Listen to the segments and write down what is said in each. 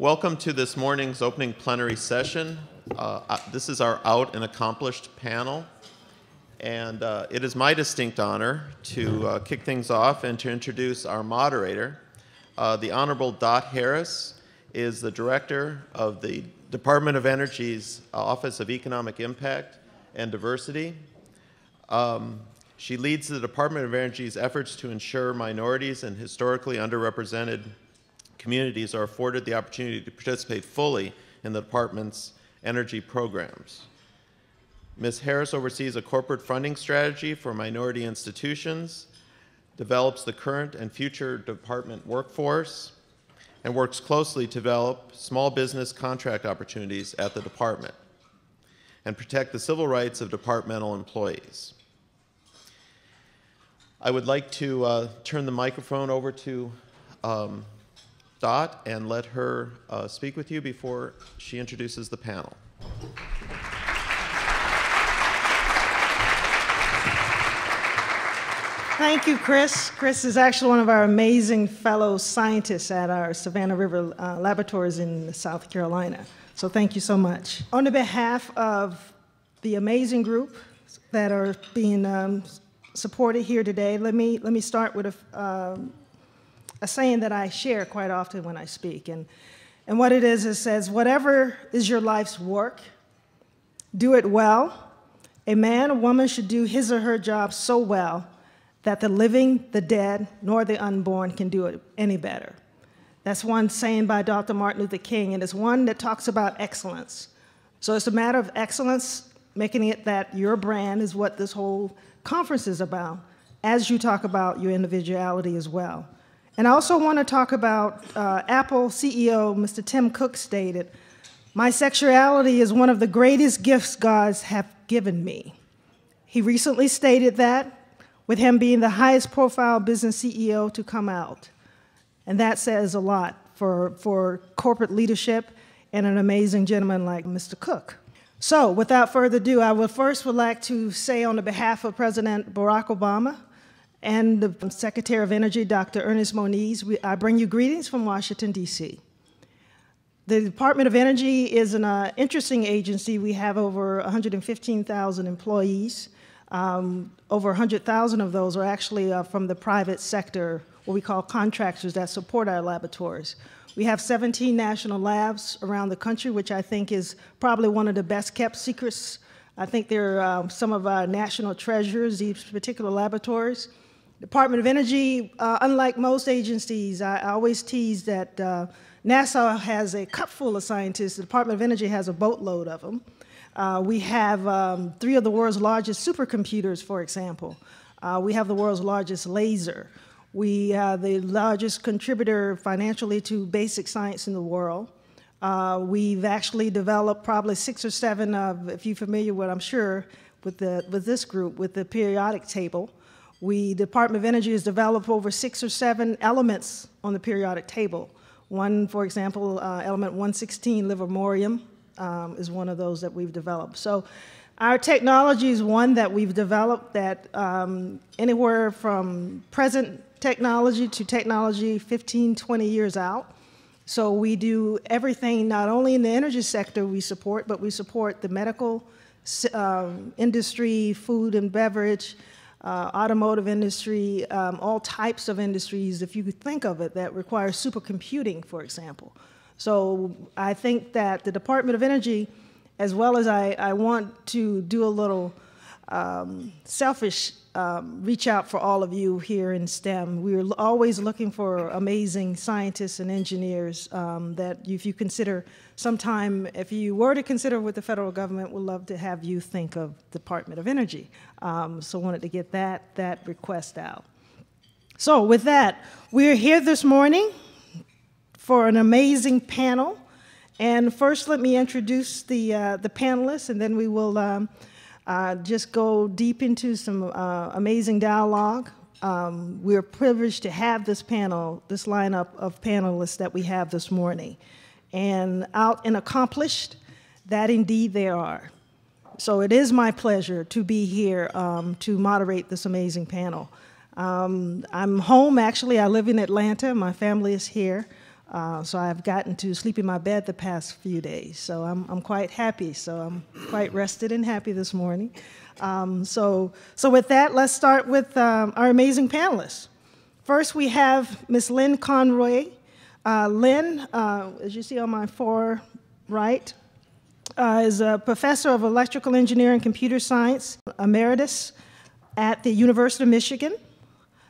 Welcome to this morning's opening plenary session. Uh, uh, this is our out and accomplished panel. And uh, it is my distinct honor to uh, kick things off and to introduce our moderator. Uh, the Honorable Dot Harris is the director of the Department of Energy's Office of Economic Impact and Diversity. Um, she leads the Department of Energy's efforts to ensure minorities and historically underrepresented communities are afforded the opportunity to participate fully in the department's energy programs. Ms. Harris oversees a corporate funding strategy for minority institutions, develops the current and future department workforce, and works closely to develop small business contract opportunities at the department and protect the civil rights of departmental employees. I would like to uh, turn the microphone over to um, Dot and let her uh, speak with you before she introduces the panel. Thank you, Chris. Chris is actually one of our amazing fellow scientists at our Savannah River uh, laboratories in South Carolina. So thank you so much. On behalf of the amazing group that are being um, supported here today, let me, let me start with a, um, a saying that I share quite often when I speak. And, and what it is, it says, whatever is your life's work, do it well. A man or woman should do his or her job so well that the living, the dead, nor the unborn can do it any better. That's one saying by Dr. Martin Luther King, and it's one that talks about excellence. So it's a matter of excellence, making it that your brand is what this whole conference is about, as you talk about your individuality as well. And I also want to talk about uh, Apple CEO Mr. Tim Cook stated, My sexuality is one of the greatest gifts God's have given me. He recently stated that, with him being the highest profile business CEO to come out. And that says a lot for, for corporate leadership and an amazing gentleman like Mr. Cook. So, without further ado, I would first would like to say on the behalf of President Barack Obama and the Secretary of Energy, Dr. Ernest Moniz, we, I bring you greetings from Washington, D.C. The Department of Energy is an uh, interesting agency. We have over 115,000 employees. Um, over 100,000 of those are actually uh, from the private sector, what we call contractors that support our laboratories. We have 17 national labs around the country, which I think is probably one of the best kept secrets. I think they're uh, some of our national treasures, these particular laboratories. Department of Energy, uh, unlike most agencies, I, I always tease that uh, NASA has a cup full of scientists. The Department of Energy has a boatload of them. Uh, we have um, three of the world's largest supercomputers, for example. Uh, we have the world's largest laser. We are the largest contributor financially to basic science in the world. Uh, we've actually developed probably six or seven of, if you're familiar with, I'm sure, with, the, with this group, with the periodic table. We, Department of Energy has developed over six or seven elements on the periodic table. One, for example, uh, element 116, livermorium, um, is one of those that we've developed. So our technology is one that we've developed that um, anywhere from present technology to technology 15, 20 years out. So we do everything not only in the energy sector we support, but we support the medical um, industry, food and beverage, uh, automotive industry, um, all types of industries, if you could think of it, that require supercomputing, for example. So I think that the Department of Energy, as well as I, I want to do a little um, selfish um, reach out for all of you here in STEM. We're always looking for amazing scientists and engineers um, that if you consider sometime, if you were to consider with the federal government, we'd love to have you think of Department of Energy. Um, so wanted to get that, that request out. So with that, we're here this morning for an amazing panel. And first, let me introduce the, uh, the panelists, and then we will um, uh, just go deep into some uh, amazing dialogue. Um, we're privileged to have this panel, this lineup of panelists that we have this morning. And out and accomplished, that indeed they are. So it is my pleasure to be here um, to moderate this amazing panel. Um, I'm home, actually. I live in Atlanta. My family is here. Uh, so I've gotten to sleep in my bed the past few days. So I'm, I'm quite happy. So I'm quite rested and happy this morning. Um, so, so with that, let's start with um, our amazing panelists. First, we have Ms. Lynn Conway. Uh, Lynn, uh, as you see on my far right, uh, is a professor of electrical engineering and computer science, emeritus at the University of Michigan.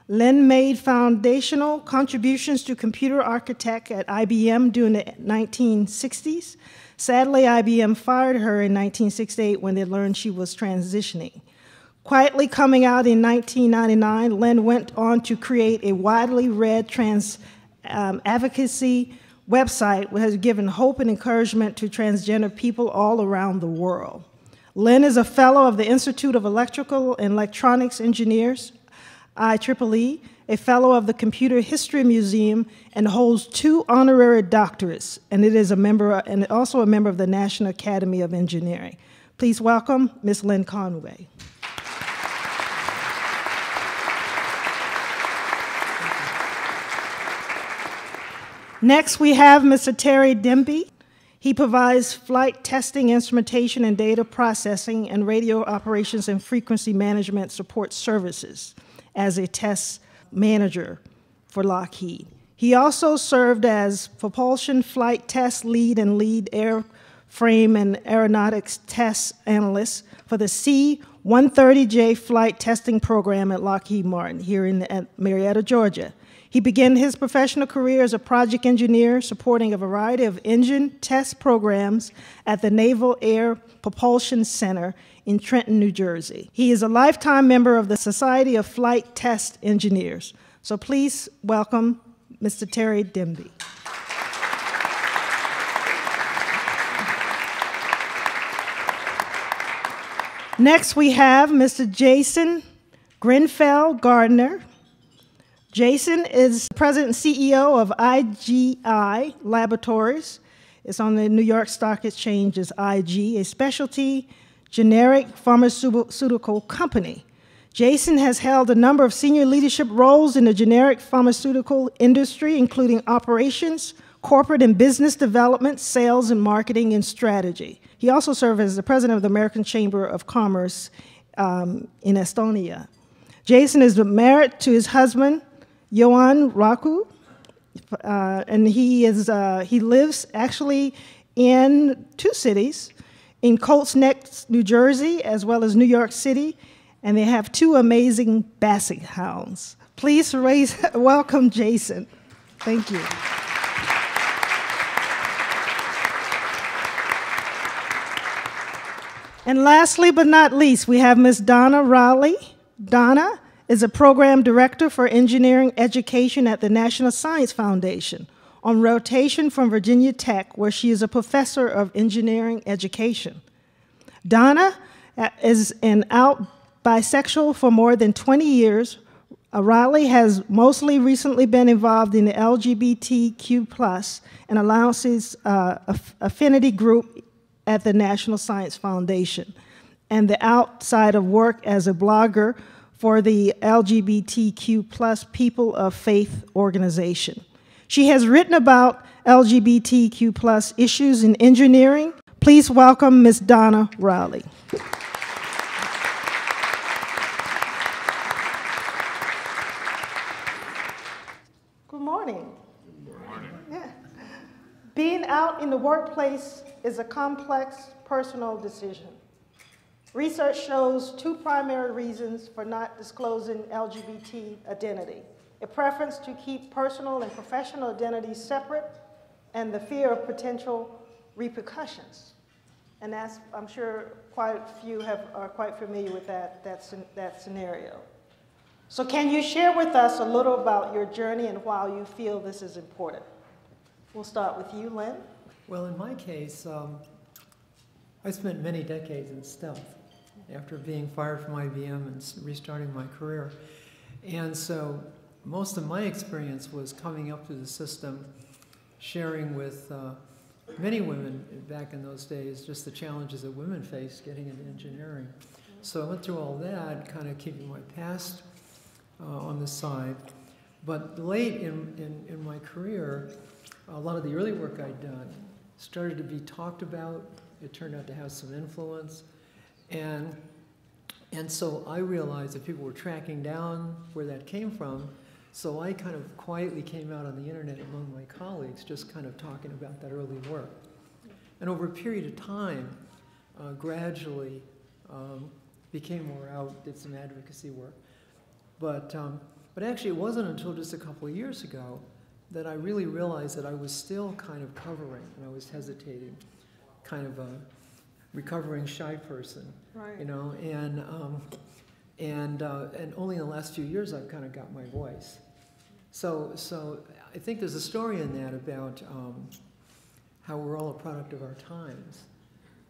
Lynn made foundational contributions to computer architect at IBM during the 1960s. Sadly, IBM fired her in 1968 when they learned she was transitioning. Quietly coming out in 1999, Lynn went on to create a widely read trans um, advocacy website which has given hope and encouragement to transgender people all around the world. Lynn is a fellow of the Institute of Electrical and Electronics Engineers, IEEE, a fellow of the Computer History Museum, and holds two honorary doctorates, and it is a member and also a member of the National Academy of Engineering. Please welcome Ms. Lynn Conway. Next, we have Mr. Terry Denby. He provides flight testing, instrumentation, and data processing, and radio operations and frequency management support services as a test manager for Lockheed. He also served as propulsion flight test lead and lead airframe and aeronautics test analyst for the C 130J flight testing program at Lockheed Martin here in at Marietta, Georgia. He began his professional career as a project engineer supporting a variety of engine test programs at the Naval Air Propulsion Center in Trenton, New Jersey. He is a lifetime member of the Society of Flight Test Engineers. So please welcome Mr. Terry Denby. Next, we have Mr. Jason Grenfell Gardner. Jason is president and CEO of IGI Laboratories. It's on the New York Stock Exchange as IG, a specialty generic pharmaceutical company. Jason has held a number of senior leadership roles in the generic pharmaceutical industry, including operations, corporate and business development, sales and marketing, and strategy. He also served as the president of the American Chamber of Commerce um, in Estonia. Jason is married to his husband, Johan Raku, uh, and he is uh, he lives actually in two cities, in Colts Neck, New Jersey, as well as New York City, and they have two amazing Basset hounds. Please raise welcome Jason. Thank you. And lastly but not least, we have Ms. Donna Riley. Donna is a program director for engineering education at the National Science Foundation on rotation from Virginia Tech, where she is a professor of engineering education. Donna uh, is an out bisexual for more than 20 years. Riley has mostly recently been involved in the LGBTQ and allowances uh, affinity group at the National Science Foundation, and the outside of work as a blogger for the LGBTQ plus People of Faith organization. She has written about LGBTQ plus issues in engineering. Please welcome Ms. Donna Riley. Good morning. Good morning. Yeah. Being out in the workplace is a complex personal decision. Research shows two primary reasons for not disclosing LGBT identity a preference to keep personal and professional identities separate, and the fear of potential repercussions. And that's, I'm sure quite a few have, are quite familiar with that, that, that scenario. So, can you share with us a little about your journey and why you feel this is important? We'll start with you, Lynn. Well, in my case, um, I spent many decades in stealth after being fired from IBM and restarting my career. And so most of my experience was coming up through the system, sharing with uh, many women back in those days just the challenges that women face getting into engineering. So I went through all that, kind of keeping my past uh, on the side. But late in, in, in my career, a lot of the early work I'd done started to be talked about. It turned out to have some influence. And, and so I realized that people were tracking down where that came from. So I kind of quietly came out on the internet among my colleagues, just kind of talking about that early work. And over a period of time, uh, gradually um, became more out, did some advocacy work. But, um, but actually, it wasn't until just a couple of years ago that I really realized that I was still kind of covering, and I was hesitating, kind of a recovering shy person, Right. you know, and, um, and, uh, and only in the last few years I've kind of got my voice. So, so I think there's a story in that about um, how we're all a product of our times,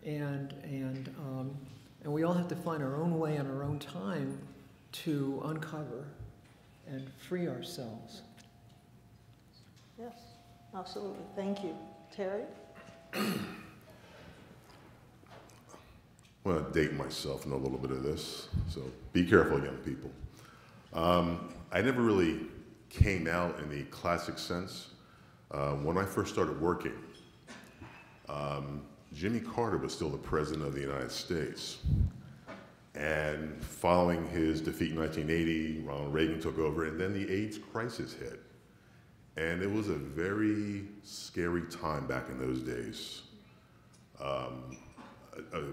and and um, and we all have to find our own way and our own time to uncover and free ourselves. Yes, absolutely. Thank you. Terry? I want to date myself in a little bit of this, so be careful, young people. Um, I never really came out in the classic sense. Uh, when I first started working, um, Jimmy Carter was still the president of the United States. And following his defeat in 1980, Ronald Reagan took over, and then the AIDS crisis hit. And it was a very scary time back in those days. Um,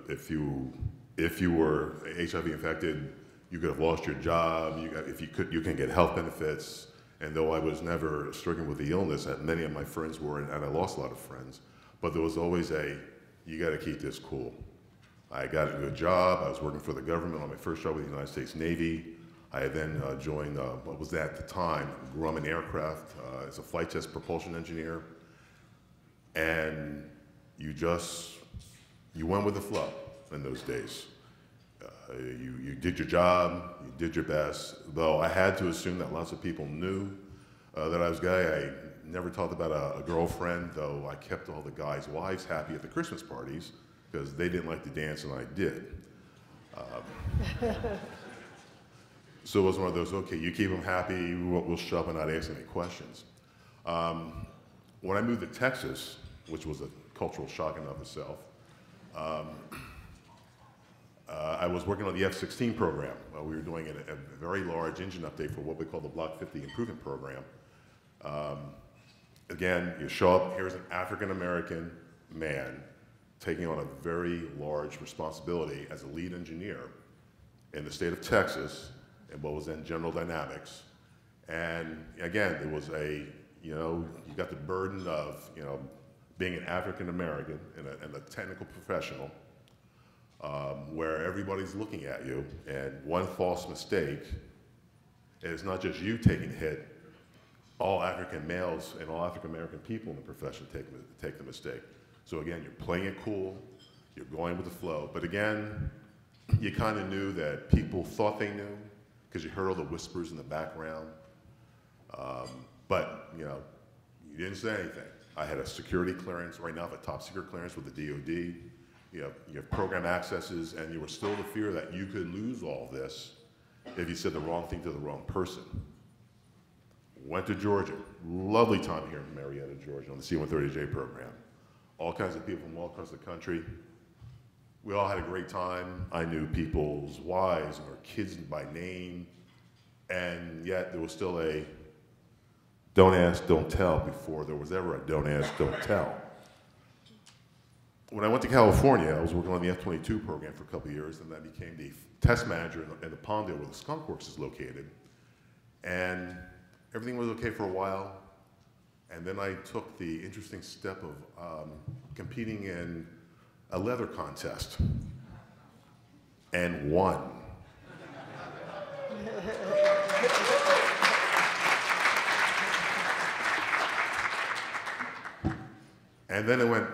if you if you were HIV infected, you could have lost your job. You, if you could, you can get health benefits. And though I was never stricken with the illness, that many of my friends were, and, I lost a lot of friends, but there was always a, you got to keep this cool. I got a good job. I was working for the government on my first job with the United States Navy. I then uh, joined, uh, what was that at the time, Grumman Aircraft uh, as a flight test propulsion engineer. And you just, you went with the flow in those days. Uh, you, you did your job, did your best, though I had to assume that lots of people knew uh, that I was gay. I never talked about a, a, girlfriend, though I kept all the guys' wives happy at the Christmas parties because they didn't like to dance and I did. Um, so it was one of those, okay, you keep them happy, we'll, we'll up and not ask any questions. Um, when I moved to Texas, which was a cultural shock in of itself, um, uh, I was working on the F-16 program. Uh, we were doing a, a, very large engine update for what we call the Block 50 Improvement Program. Um, again, you show up, here's an African-American man taking on a very large responsibility as a lead engineer in the state of Texas in what was then General Dynamics. And again, there was a, you know, you got the burden of, you know, being an African American and a, and a technical professional um, where everybody's looking at you, and one false mistake, and it's not just you taking a hit, all African males and all African American people in the profession take, take the mistake. So again, you're playing it cool, you're going with the flow, but again, you kind of knew that people thought they knew because you heard all the whispers in the background. Um, but, you know, you didn't say anything. I had a security clearance, right now I have a top secret clearance with the DOD you have, you have program accesses, and you were still the fear that you could lose all this if you said the wrong thing to the wrong person. Went to Georgia. Lovely time here in Marietta, Georgia, on the C-130J program. All kinds of people from all across the country. We all had a great time. I knew people's wives and their kids by name, and yet there was still a don't ask, don't tell before there was ever a don't ask, don't tell when I went to California, I was working on the F-22 program for a couple of years, and I became the test manager in the, Palmdale where the Skunk Works is located. And everything was okay for a while, and then I took the interesting step of um, competing in a leather contest and won. and then it went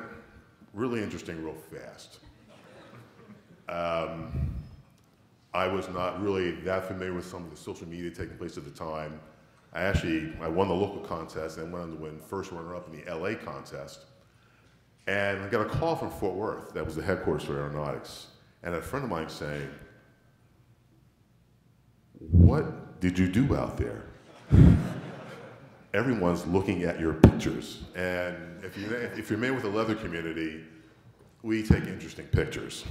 really interesting real fast. Um, I was not really that familiar with some of the social media taking place at the time. I actually, I won the local contest and went on to win first runner-up in the LA contest. And I got a call from Fort Worth, that was the headquarters for aeronautics, and a friend of mine saying, what did you do out there? Everyone's looking at your pictures. And if, you, if you're made with the leather community, we take interesting pictures.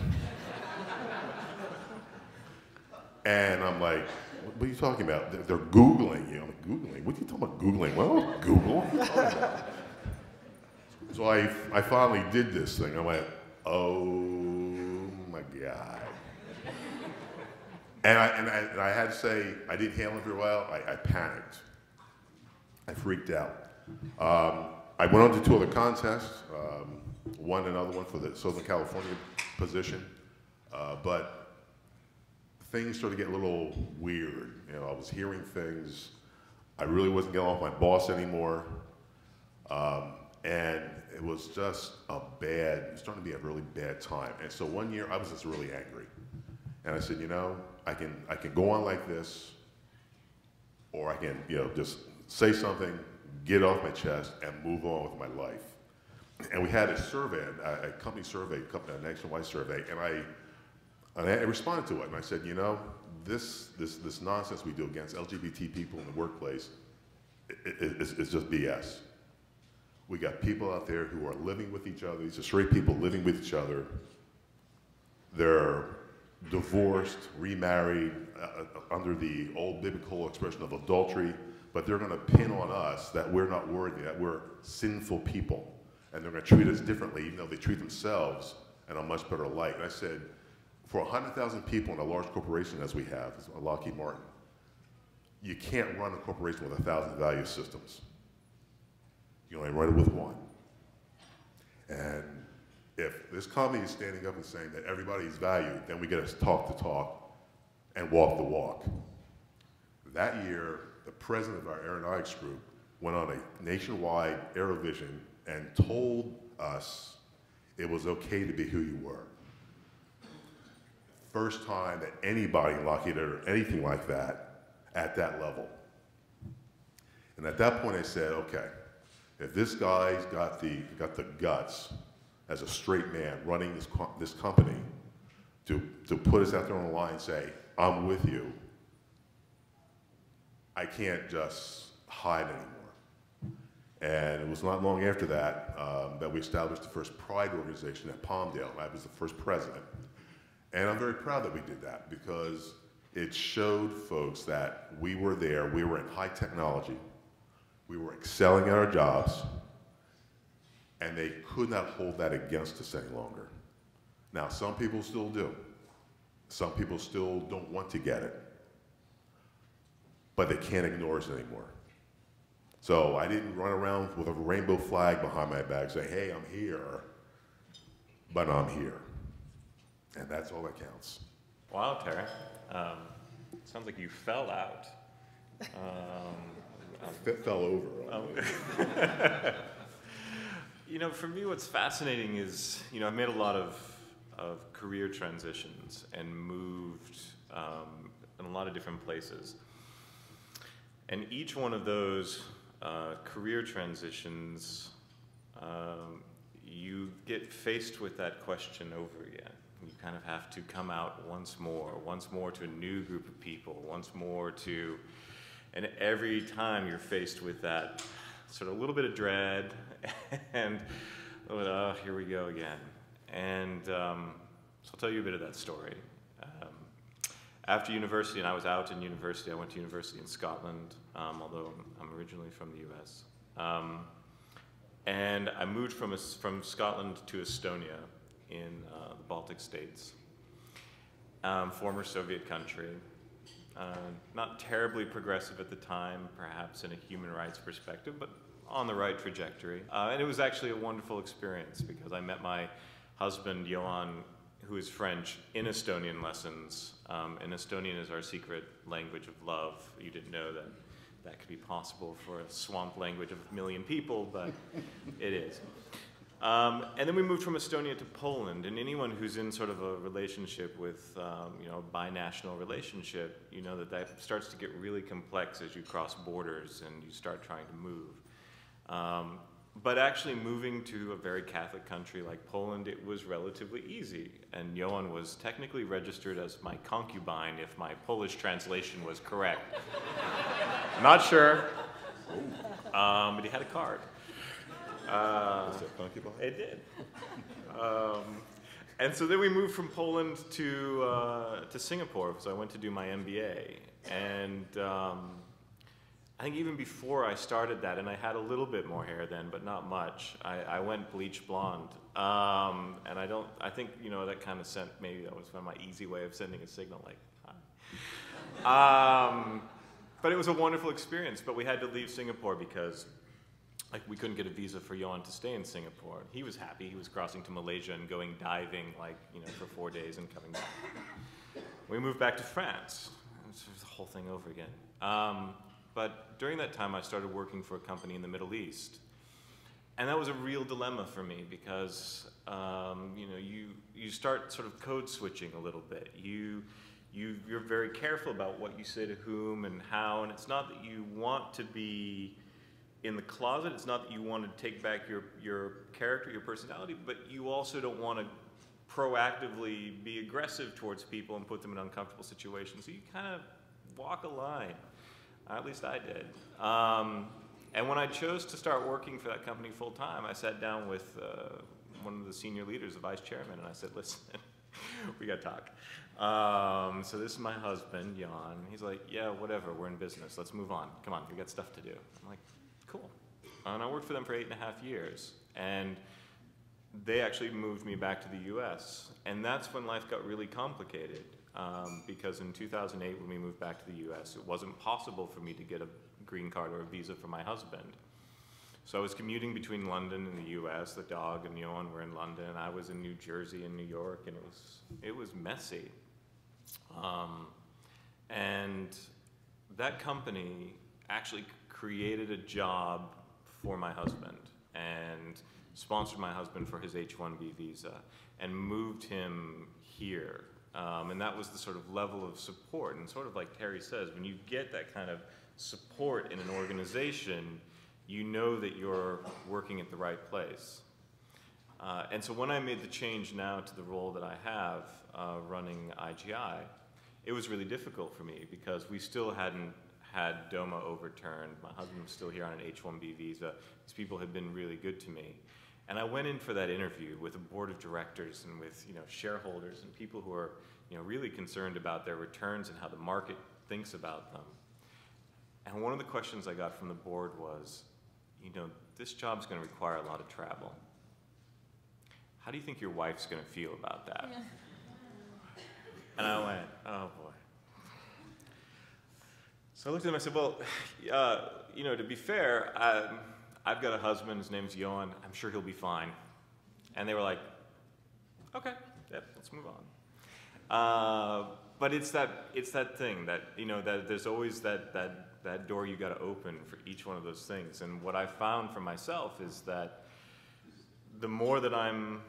and I'm like, what are you talking about? They're, they're Googling you. I'm like, Googling? What are you talking about Googling? Well, Google. So I, I finally did this thing. I went, oh my God. And I, and, I, and I had to say, I didn't handle it very well. I, I panicked. I freaked out. Um, I went on to two other contests, um, won another one for the Southern California position, uh, but things started to get a little weird. You know, I was hearing things. I really wasn't getting off my boss anymore. Um, and it was just a bad, it was starting to be a really bad time. And so one year I was just really angry. And I said, you know, I can, I can go on like this, or I can, you know, just say something, get off my chest, and move on with my life. And we had a survey, a, a company survey, a nationwide survey, and I, and I responded to it, and I said, you know, this, this, this nonsense we do against LGBT people in the workplace is, is just BS. We got people out there who are living with each other. These are straight people living with each other. They're divorced, remarried, uh, uh, under the old biblical expression of adultery, but they're going to pin on us that we're not worthy, that we're sinful people, and they're going to treat us differently, even though they treat themselves in a much better light. And I said, for 100,000 people in a large corporation as we have, Lockheed Martin, you can't run a corporation with a thousand value systems. You only run it with one. And if this company is standing up and saying that everybody is valued, then we get to talk the talk and walk the walk. That year, president of our aeronautics group went on a nationwide Aerovision and told us it was okay to be who you were. First time that anybody in Lockheed or anything like that at that level. And at that point I said, okay, if this guy's got the, got the guts as a straight man running this, this company to, to put us out there on the line and say, I'm with you, I can't just hide anymore. And it was not long after that um, that we established the first Pride organization at Palmdale. I was the first president. And I'm very proud that we did that because it showed folks that we were there, we were in high technology, we were excelling at our jobs, and they could not hold that against us any longer. Now, some people still do. Some people still don't want to get it, but they can't ignore us anymore. So I didn't run around with a rainbow flag behind my back saying, hey, I'm here, but I'm here. And that's all that counts. Wow, Terry. Um, sounds like you fell out. Um, I fell over. um, you know, for me, what's fascinating is, you know, I've made a lot of, of career transitions and moved um, in a lot of different places. And each one of those uh, career transitions, um, you get faced with that question over again. You kind of have to come out once more, once more to a new group of people, once more to, and every time you're faced with that sort of a little bit of dread and oh, here we go again. And um, so I'll tell you a bit of that story. After university, and I was out in university, I went to university in Scotland, um, although I'm originally from the US. Um, and I moved from, a, from Scotland to Estonia in uh, the Baltic states, um, former Soviet country. Uh, not terribly progressive at the time, perhaps in a human rights perspective, but on the right trajectory. Uh, and it was actually a wonderful experience because I met my husband, Johan, who is French, in Estonian lessons. Um, and Estonian is our secret language of love. You didn't know that that could be possible for a swamp language of a million people, but it is. Um, and then we moved from Estonia to Poland, and anyone who's in sort of a relationship with, um, you know, a binational relationship, you know that that starts to get really complex as you cross borders and you start trying to move. Um, but actually moving to a very Catholic country like Poland, it was relatively easy. And Johan was technically registered as my concubine if my Polish translation was correct. Not sure. um, but he had a card. Uh, concubine? it did. Um, and so then we moved from Poland to uh, to Singapore because I went to do my MBA. And um, I think even before I started that, and I had a little bit more hair then, but not much. I, I went bleach blonde, um, and I don't. I think you know that kind of sent. Maybe that was my easy way of sending a signal, like hi. Um, but it was a wonderful experience. But we had to leave Singapore because like we couldn't get a visa for Johan to stay in Singapore. He was happy. He was crossing to Malaysia and going diving like you know for four days and coming back. We moved back to France. It was the whole thing over again. Um, but during that time, I started working for a company in the Middle East, and that was a real dilemma for me because um, you know you you start sort of code switching a little bit. You you you're very careful about what you say to whom and how, and it's not that you want to be in the closet. It's not that you want to take back your, your character, your personality, but you also don't want to proactively be aggressive towards people and put them in uncomfortable situations. So you kind of walk a line. At least I did. Um, and when I chose to start working for that company full time, I sat down with uh, one of the senior leaders, the vice chairman, and I said, listen, we got to talk. Um, so this is my husband, Jan. He's like, yeah, whatever, we're in business. Let's move on. Come on, we got stuff to do. I'm like, cool. And I worked for them for eight and a half years. And they actually moved me back to the US. And that's when life got really complicated. Um, because in 2008, when we moved back to the US, it wasn't possible for me to get a green card or a visa for my husband. So I was commuting between London and the US. The dog and Johan were in London. I was in New Jersey and New York, and it was, it was messy. Um, and that company actually created a job for my husband and sponsored my husband for his H-1B visa and moved him here. Um, and that was the sort of level of support. And sort of like Terry says, when you get that kind of support in an organization, you know that you're working at the right place. Uh, and so when I made the change now to the role that I have uh, running IGI, it was really difficult for me because we still hadn't had DOMA overturned. My husband was still here on an H-1B visa. These people had been really good to me. And I went in for that interview with a board of directors and with you know, shareholders and people who are you know, really concerned about their returns and how the market thinks about them. And one of the questions I got from the board was, you know, this job's going to require a lot of travel. How do you think your wife's going to feel about that? Yeah. And I went, oh boy. So I looked at them and I said, well, uh, you know, to be fair, I, I've got a husband, his name's Johan, I'm sure he'll be fine. And they were like, okay, let's move on. Uh, but it's that, it's that thing that, you know, that there's always that, that, that door you got to open for each one of those things. And what I found for myself is that the more that I'm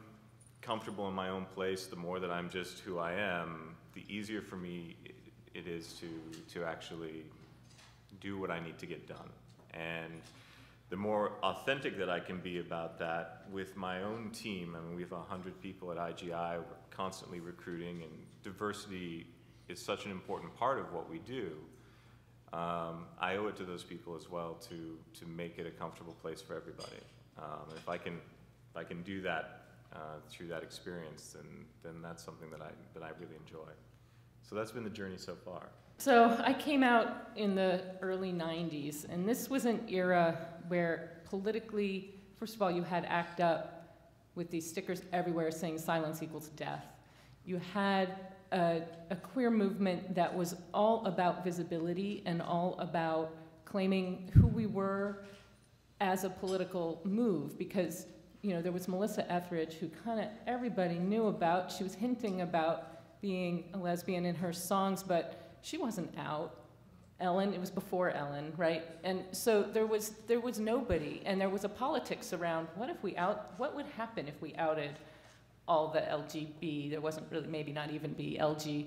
comfortable in my own place, the more that I'm just who I am, the easier for me it is to, to actually do what I need to get done. And the more authentic that I can be about that with my own team, I mean, we have 100 people at IGI, we're constantly recruiting, and diversity is such an important part of what we do. Um, I owe it to those people as well to, to make it a comfortable place for everybody. Um, if I can, if I can do that uh, through that experience, then, then that's something that I, that I really enjoy. So that's been the journey so far. So I came out in the early 90s, and this was an era where politically, first of all, you had ACT UP with these stickers everywhere saying silence equals death. You had a, a queer movement that was all about visibility and all about claiming who we were as a political move because you know there was Melissa Etheridge who kind of everybody knew about she was hinting about being a lesbian in her songs but she wasn't out Ellen, it was before Ellen, right? And so there was there was nobody, and there was a politics around what if we out what would happen if we outed all the LGB, there wasn't really, maybe not even be LG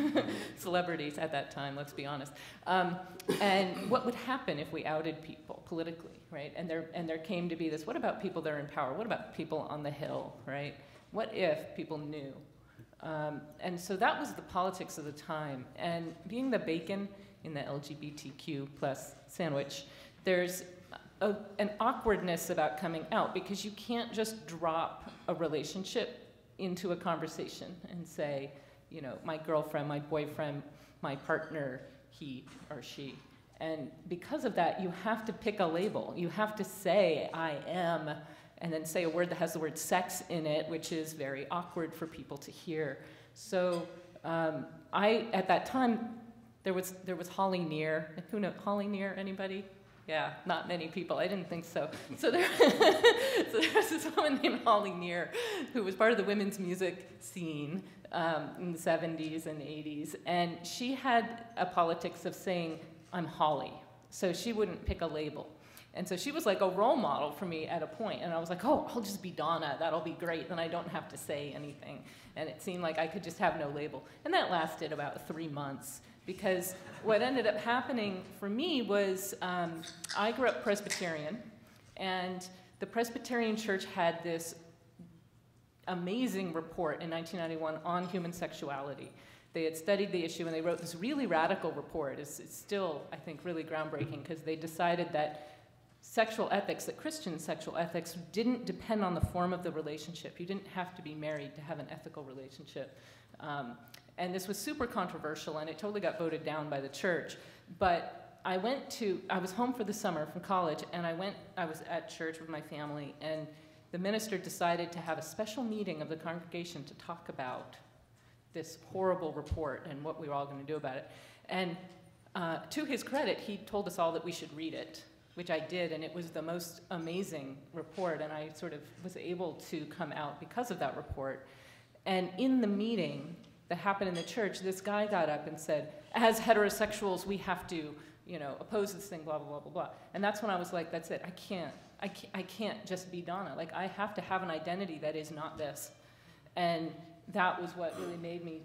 celebrities at that time, let's be honest. Um, and what would happen if we outed people politically, right? And there, and there came to be this, what about people that are in power? What about people on the Hill, right? What if people knew? Um, and so that was the politics of the time. And being the bacon in the LGBTQ plus sandwich, there's a, an awkwardness about coming out because you can't just drop a relationship into a conversation and say, you know, my girlfriend, my boyfriend, my partner, he or she. And because of that, you have to pick a label. You have to say, I am, and then say a word that has the word sex in it, which is very awkward for people to hear. So um, I, at that time, there was, there was Holly Near. Who know Holly Near? Anybody? Yeah, not many people. I didn't think so. So there, so there was this woman named Holly Near who was part of the women's music scene um, in the 70s and 80s. And she had a politics of saying, I'm Holly. So she wouldn't pick a label. And so she was like a role model for me at a point. And I was like, oh, I'll just be Donna. That'll be great. Then I don't have to say anything. And it seemed like I could just have no label. And that lasted about three months because what ended up happening for me was um, I grew up Presbyterian, and the Presbyterian Church had this amazing report in 1991 on human sexuality. They had studied the issue and they wrote this really radical report. It's, it's still, I think, really groundbreaking because they decided that sexual ethics, that Christian sexual ethics, didn't depend on the form of the relationship. You didn't have to be married to have an ethical relationship. Um, and this was super controversial, and it totally got voted down by the church. But I went to, I was home for the summer from college, and I went, I was at church with my family, and the minister decided to have a special meeting of the congregation to talk about this horrible report and what we were all going to do about it. And uh, to his credit, he told us all that we should read it, which I did, and it was the most amazing report, and I sort of was able to come out because of that report. And in the meeting, that happened in the church, this guy got up and said, as heterosexuals, we have to, you know, oppose this thing, blah, blah, blah, blah, blah. And that's when I was like, that's it. I can't, I can't, I can't just be Donna. Like, I have to have an identity that is not this. And that was what really made me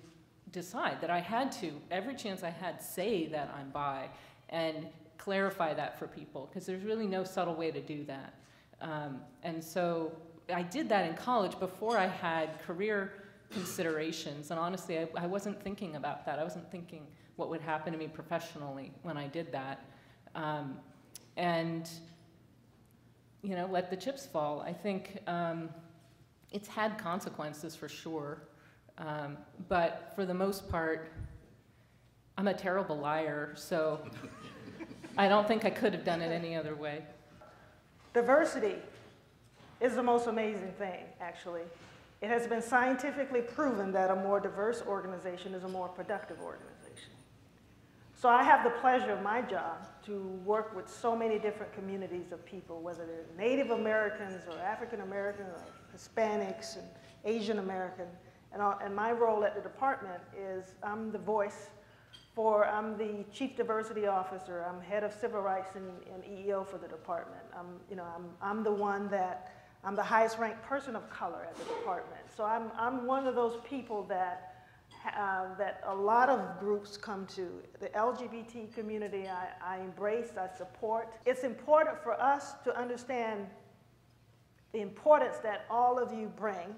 decide that I had to, every chance I had, say that I'm bi and clarify that for people, because there's really no subtle way to do that. Um, and so I did that in college before I had career considerations. And honestly, I, I, wasn't thinking about that. I wasn't thinking what would happen to me professionally when I did that. Um, and, you know, let the chips fall. I think um, it's had consequences for sure. Um, but for the most part, I'm a terrible liar, so I don't think I could have done it any other way. Diversity is the most amazing thing, actually. It has been scientifically proven that a more diverse organization is a more productive organization. So I have the pleasure of my job to work with so many different communities of people, whether they're Native Americans or African Americans or Hispanics and Asian American. And, uh, and my role at the department is I'm the voice for, I'm the chief diversity officer, I'm head of civil rights and, and EEO for the department. I'm, you know, I'm, I'm the one that I'm the highest ranked person of color at the department. So I'm, I'm one of those people that, uh, that a lot of groups come to. The LGBT community I, I embrace, I support. It's important for us to understand the importance that all of you bring,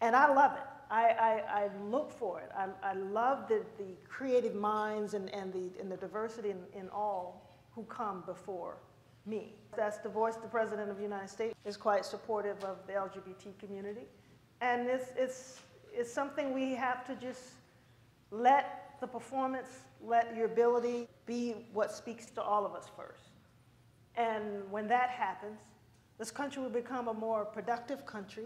and I love it. I, I, I look for it. I, I love the, the creative minds and, and, the, and the diversity in, in all who come before me. That's the voice the President of the United States is quite supportive of the LGBT community. And it's, it's, it's something we have to just let the performance, let your ability be what speaks to all of us first. And when that happens, this country will become a more productive country.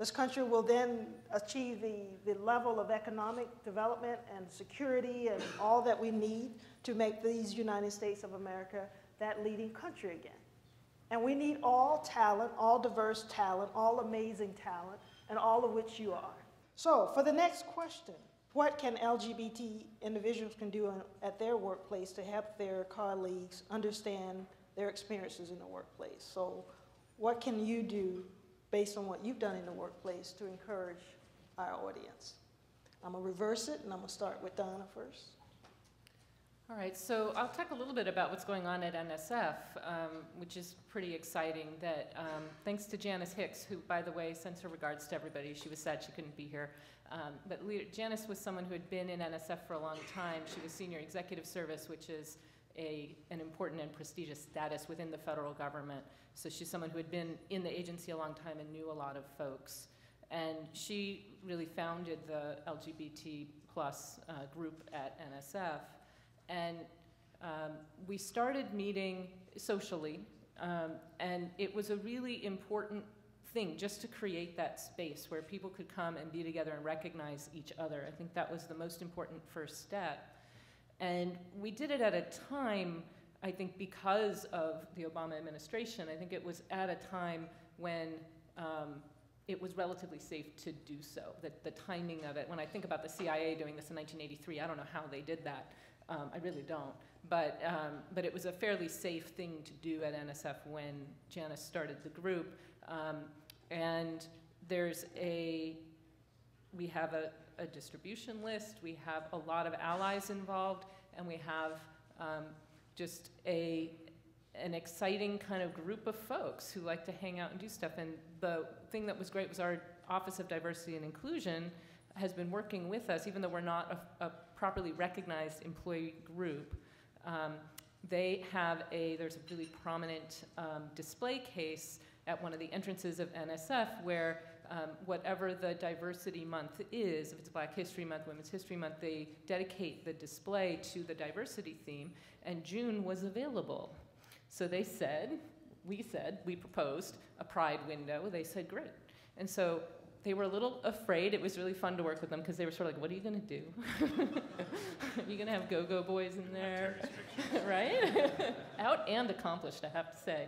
This country will then achieve the, the level of economic development and security and all that we need to make these United States of America that leading country again. And we need all talent, all diverse talent, all amazing talent, and all of which you are. So for the next question, what can LGBT individuals can do at their workplace to help their colleagues understand their experiences in the workplace? So what can you do based on what you've done in the workplace to encourage our audience? I'm gonna reverse it and I'm gonna start with Donna first. All right, so I'll talk a little bit about what's going on at NSF, um, which is pretty exciting. That um, thanks to Janice Hicks, who, by the way, sends her regards to everybody. She was sad she couldn't be here. Um, but Janice was someone who had been in NSF for a long time. She was senior executive service, which is a, an important and prestigious status within the federal government. So she's someone who had been in the agency a long time and knew a lot of folks. And she really founded the LGBT plus uh, group at NSF. And um, we started meeting socially, um, and it was a really important thing just to create that space where people could come and be together and recognize each other. I think that was the most important first step. And we did it at a time, I think, because of the Obama administration. I think it was at a time when um, it was relatively safe to do so. The, the timing of it, when I think about the CIA doing this in 1983, I don't know how they did that. Um, I really don't. But, um, but it was a fairly safe thing to do at NSF when Janice started the group. Um, and there's a, we have a, a, distribution list, we have a lot of allies involved, and we have um, just a, an exciting kind of group of folks who like to hang out and do stuff. And the thing that was great was our Office of Diversity and Inclusion has been working with us, even though we're not a, a properly recognized employee group. Um, they have a, there's a really prominent um, display case at one of the entrances of NSF where um, whatever the diversity month is, if it's Black History Month, Women's History Month, they dedicate the display to the diversity theme, and June was available. So they said, we said, we proposed a pride window. They said, great. And so they were a little afraid. It was really fun to work with them because they were sort of like, what are you going to do? are you going to have go go boys in there? right? Out and accomplished, I have to say.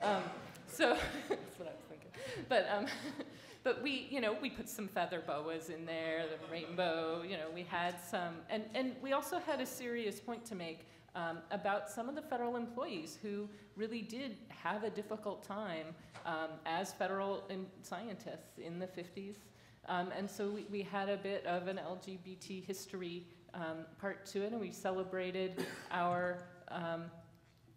Um, so that's what I was. But, um, but we, you know, we put some feather boas in there, the rainbow, you know, we had some, and, and we also had a serious point to make um, about some of the federal employees who really did have a difficult time um, as federal scientists in the 50s. Um, and so we, we, had a bit of an LGBT history um, part to it, and we celebrated our um,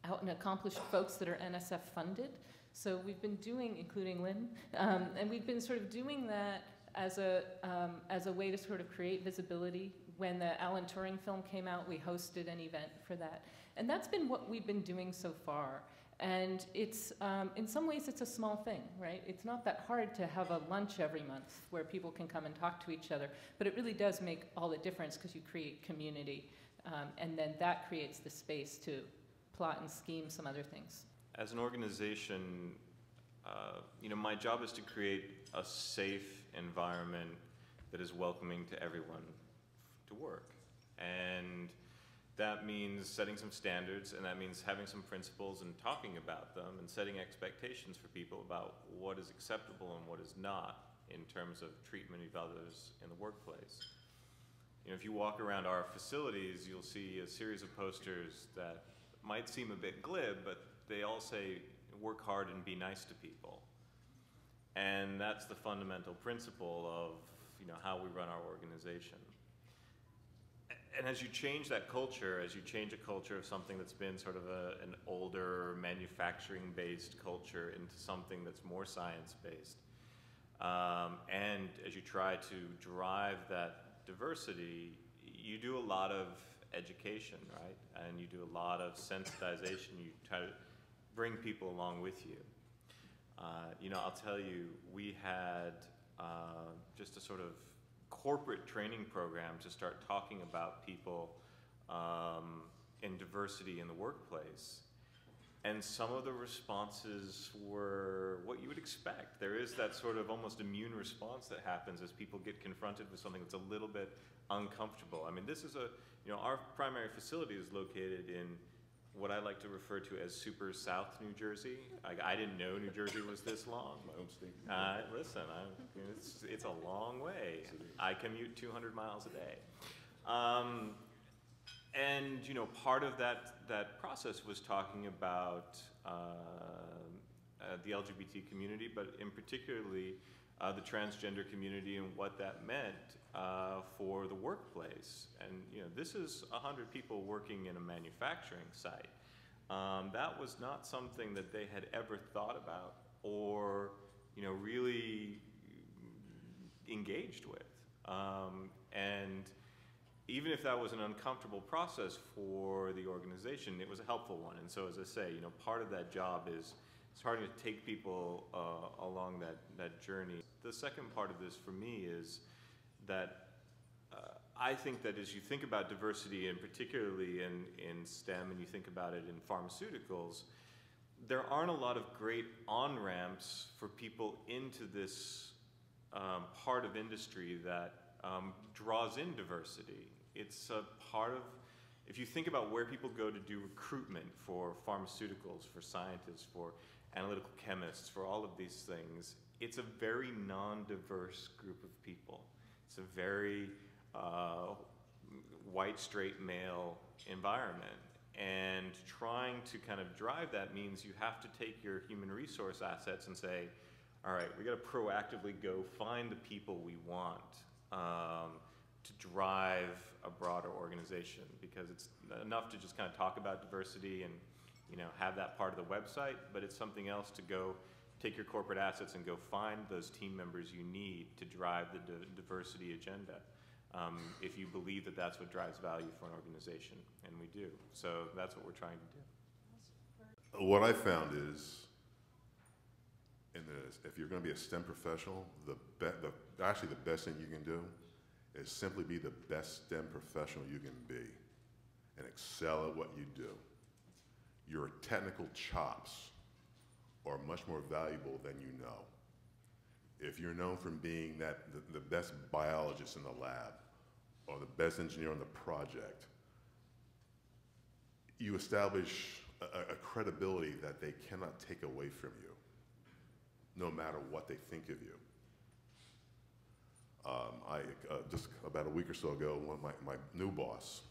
out and accomplished folks that are NSF funded. So we've been doing, including Lynn, um, and we've been sort of doing that as a, um, as a way to sort of create visibility. When the Alan Turing film came out, we hosted an event for that. And that's been what we've been doing so far. And it's, um, in some ways, it's a small thing, right? It's not that hard to have a lunch every month where people can come and talk to each other, but it really does make all the difference because you create community. Um, and then that creates the space to plot and scheme some other things. As an organization, uh, you know, my job is to create a safe environment that is welcoming to everyone to work. And that means setting some standards, and that means having some principles and talking about them and setting expectations for people about what is acceptable and what is not in terms of treatment of others in the workplace. You know, if you walk around our facilities, you'll see a series of posters that might seem a bit glib, but they all say work hard and be nice to people. And that's the fundamental principle of you know, how we run our organization. And as you change that culture, as you change a culture of something that's been sort of a, an older manufacturing based culture into something that's more science based, um, and as you try to drive that diversity, you do a lot of education, right? And you do a lot of sensitization. You try to bring people along with you. Uh, you know, I'll tell you, we had uh, just a sort of corporate training program to start talking about people um, in diversity in the workplace. And some of the responses were what you would expect. There is that sort of almost immune response that happens as people get confronted with something that's a little bit uncomfortable. I mean, this is a, you know, our primary facility is located in what I like to refer to as super South New Jersey. I, I didn't know New Jersey was this long. My home state. Uh, listen, I, it's, it's a long way. I commute 200 miles a day. Um, and you know, part of that that process was talking about uh, uh, the LGBT community, but in particularly uh, the transgender community and what that meant uh, for the workplace. And you know, this is 100 people working in a manufacturing site. Um, that was not something that they had ever thought about or you know, really engaged with. Um, and even if that was an uncomfortable process for the organization, it was a helpful one. And so, as I say, you know, part of that job is starting to take people uh, along that, that journey. The second part of this for me is that uh, I think that as you think about diversity, and particularly in, in STEM, and you think about it in pharmaceuticals, there aren't a lot of great on ramps for people into this um, part of industry that um, draws in diversity. It's a part of, if you think about where people go to do recruitment for pharmaceuticals, for scientists, for analytical chemists, for all of these things, it's a very non diverse group of people. It's a very uh, white, straight male environment. And trying to kind of drive that means you have to take your human resource assets and say, all right, we got to proactively go find the people we want um, to drive a broader organization because it's enough to just kind of talk about diversity and you know have that part of the website, but it's something else to go take your corporate assets and go find those team members you need to drive the di- diversity agenda. Um, if you believe that that's what drives value for an organization, and we do. So that's what we're trying to do. What I found is, if you're going to be a STEM professional, the, the actually the best thing you can do is simply be the best STEM professional you can be, and excel at what you do. Your technical chops are much more valuable than you know. If you're known from being that the, the best biologist in the lab or the best engineer on the project, you establish a, a credibility that they cannot take away from you, no matter what they think of you. Um, I, uh, just about a week or so ago, one my, my new boss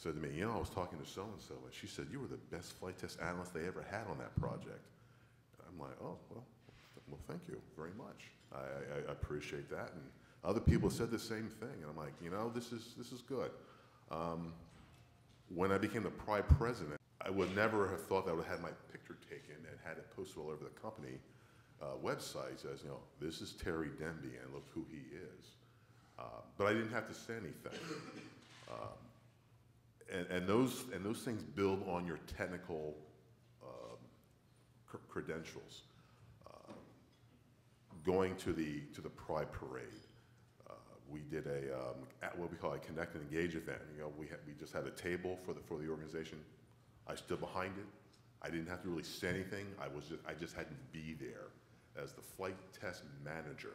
said to me, you know, I was talking to so-and-so, and she said, you were the best flight test analyst they ever had on that project. And I'm like, oh, well, well, thank you very much. I, I, I appreciate that. And other people said the same thing, and I'm like, you know, this is, this is good. Um, when I became the PRI president, I would never have thought that I would have had my picture taken and had it posted all over the company uh, websites as, you know, this is Terry Denby and look who he is. Uh, but I didn't have to say anything. Um, and, and, those, and those things build on your technical um, cr credentials. Uh, going to the, to the Pride Parade, uh, we did a, um, what we call a connect and engage event. You know, we, we just had a table for the, for the organization. I stood behind it. I didn't have to really say anything. I, was just, I just had to be there as the flight test manager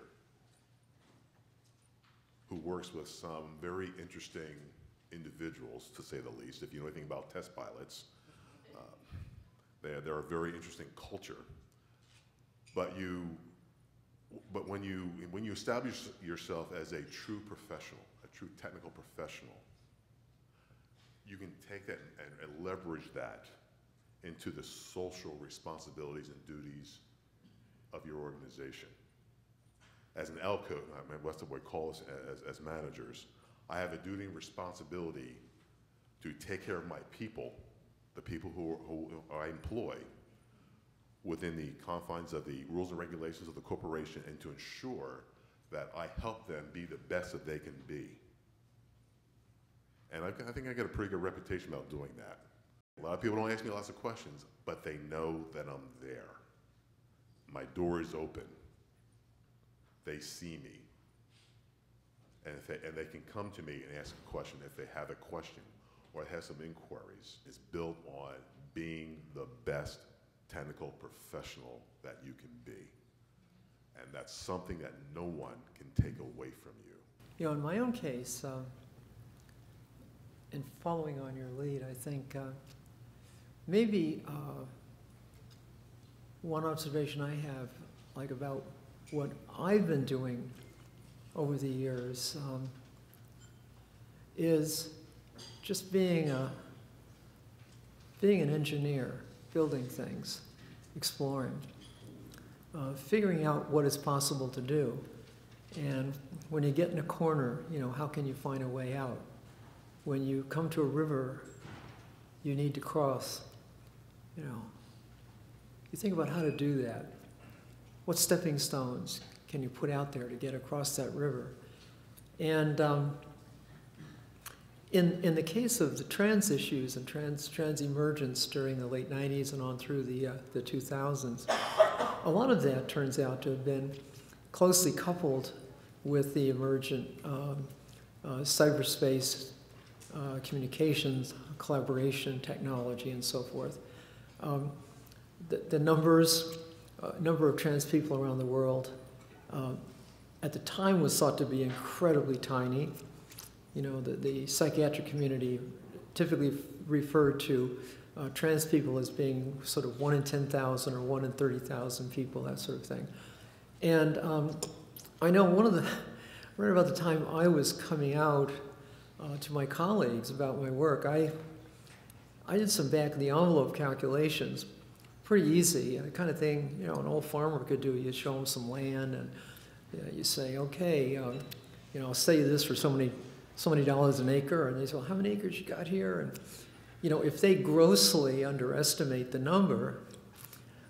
who works with some very interesting individuals, to say the least. If you know anything about test pilots, um, they're, they're a very interesting culture. But you, but when you when you establish yourself as a true professional, a true technical professional, you can take that and, and leverage that into the social responsibilities and duties of your organization. As an ELCO, I mean, Weston would call us as, as managers, I have a duty and responsibility to take care of my people, the people who, who I employ, within the confines of the rules and regulations of the corporation and to ensure that I help them be the best that they can be. And I, I think I get a pretty good reputation about doing that. A lot of people don't ask me lots of questions, but they know that I'm there. My door is open. They see me. And, they, and they can come to me and ask a question if they have a question or have some inquiries. It's built on being the best technical professional that you can be. And that's something that no one can take away from you. You know, in my own case, uh, in following on your lead, I think uh, maybe uh, one observation I have, like about what I've been doing over the years, um, is just being a being an engineer, building things, exploring, uh, figuring out what is possible to do, and when you get in a corner, you know how can you find a way out? When you come to a river, you need to cross. You know, you think about how to do that. What stepping stones can you put out there to get across that river? And um, in, in the case of the trans issues and trans, trans emergence during the late 90s and on through the, uh, the 2000s, a lot of that turns out to have been closely coupled with the emergent um, uh, cyberspace uh, communications, collaboration, technology, and so forth. Um, the, the numbers, uh, number of trans people around the world, uh, at the time was thought to be incredibly tiny. You know, the, the psychiatric community typically referred to uh, trans people as being sort of one in 10,000 or one in 30,000 people, that sort of thing. And um, I know one of the, right about the time I was coming out uh, to my colleagues about my work, I, I did some back of the envelope calculations, pretty easy, the kind of thing you know an old farmer could do. You show them some land and you, know, you say, okay, um, you know, I'll sell you this for so many, so many dollars an acre, and they say, well, how many acres you got here? And you know, if they grossly underestimate the number,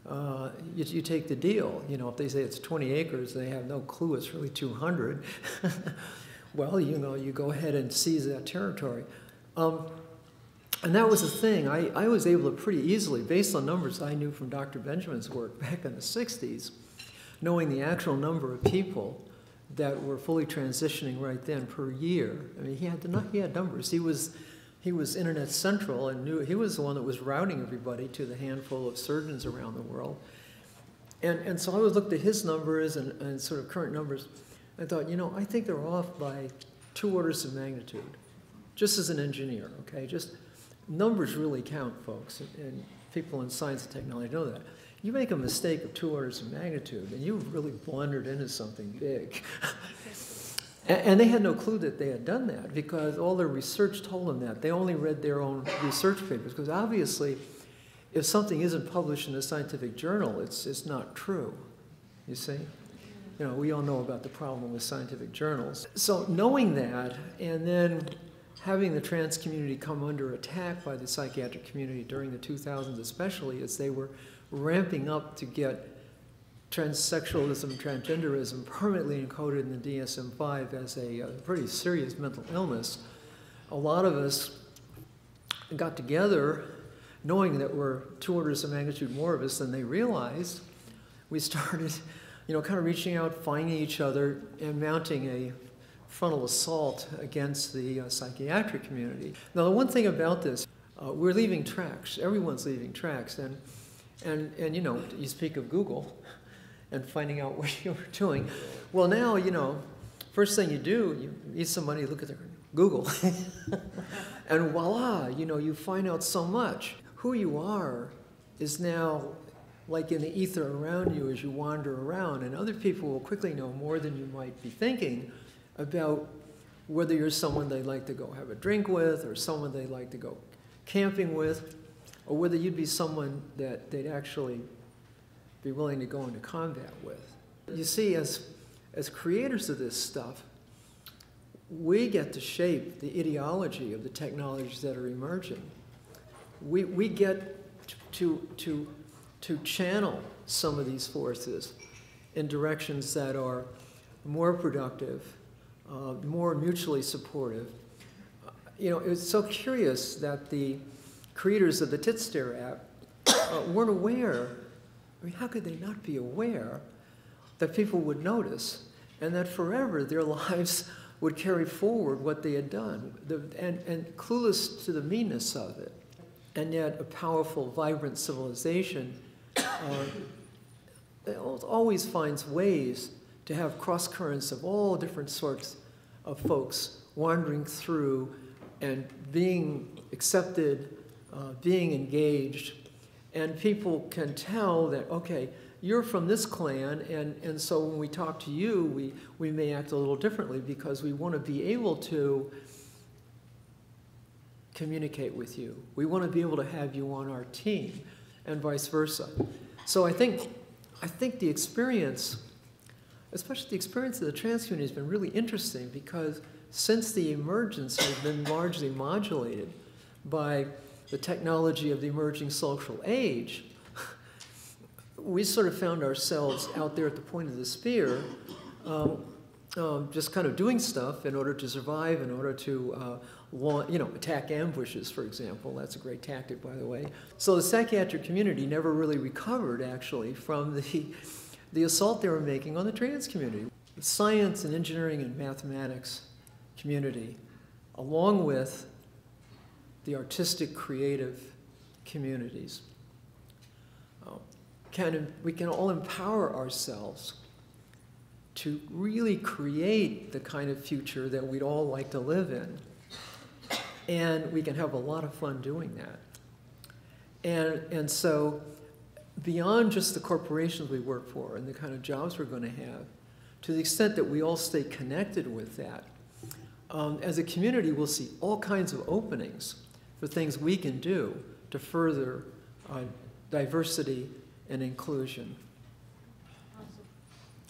uh, you, you, take the deal. You know, if they say it's 20 acres, they have no clue it's really 200. well, you know, you go ahead and seize that territory. Um, and that was the thing. I, I was able to pretty easily, based on numbers I knew from Dr. Benjamin's work back in the 60s, knowing the actual number of people that were fully transitioning right then per year. I mean, he had, he had numbers. He was, he was Internet Central and knew he was the one that was routing everybody to the handful of surgeons around the world. And, and so I always looked at his numbers and, and sort of current numbers. I thought, you know, I think they're off by two orders of magnitude, just as an engineer, okay? Just numbers really count, folks, and people in science and technology know that. You make a mistake of two orders of magnitude, and you've really blundered into something big. and, they had no clue that they had done that because all their research told them that. They only read their own research papers because obviously, if something isn't published in a scientific journal, it's, it's not true. You see? You know, we all know about the problem with scientific journals. So knowing that, and then having the trans community come under attack by the psychiatric community during the 2000s, especially as they were ramping up to get transsexualism, transgenderism permanently encoded in the DSM-5 as a, a, pretty serious mental illness, a lot of us got together knowing that we're two orders of magnitude more of us than they realized. We started, you know, kind of reaching out, finding each other, and mounting a frontal assault against the uh, psychiatric community. Now, the one thing about this, uh, we're leaving tracks. Everyone's leaving tracks. And, and, and, you know, you speak of Google and finding out what you're doing. Well, now, you know, first thing you do, you need somebody, look at their Google. and voila, you know, you find out so much. Who you are is now like in the ether around you as you wander around, and other people will quickly know more than you might be thinking about whether you're someone they'd like to go have a drink with or someone they'd like to go camping with, or whether you'd be someone that they'd actually be willing to go into combat with. You see, as, as creators of this stuff, we get to shape the ideology of the technologies that are emerging. We, we get to, to, to channel some of these forces in directions that are more productive uh, more mutually supportive. Uh, you know, it's so curious that the creators of the Titstare app uh, weren't aware. I mean, how could they not be aware that people would notice and that forever their lives would carry forward what they had done the, and, and clueless to the meanness of it. And yet, a powerful, vibrant civilization uh, always finds ways to have cross currents of all different sorts of folks wandering through and being accepted, uh, being engaged. And people can tell that, okay, you're from this clan, and, and so when we talk to you, we, we may act a little differently because we want to be able to communicate with you. We want to be able to have you on our team, and vice versa. So I think, I think the experience especially the experience of the trans community has been really interesting because since the emergence has been largely modulated by the technology of the emerging social age, we sort of found ourselves out there at the point of the spear, um, um, just kind of doing stuff in order to survive, in order to uh, you know, attack ambushes, for example. That's a great tactic, by the way. So the psychiatric community never really recovered, actually, from the, the assault they were making on the trans community. The science and engineering and mathematics community, along with the artistic, creative communities, uh, can, we can all empower ourselves to really create the kind of future that we'd all like to live in. And we can have a lot of fun doing that. And, and so, beyond just the corporations we work for and the kind of jobs we're going to have, to the extent that we all stay connected with that, um, as a community, we'll see all kinds of openings for things we can do to further uh, diversity and inclusion.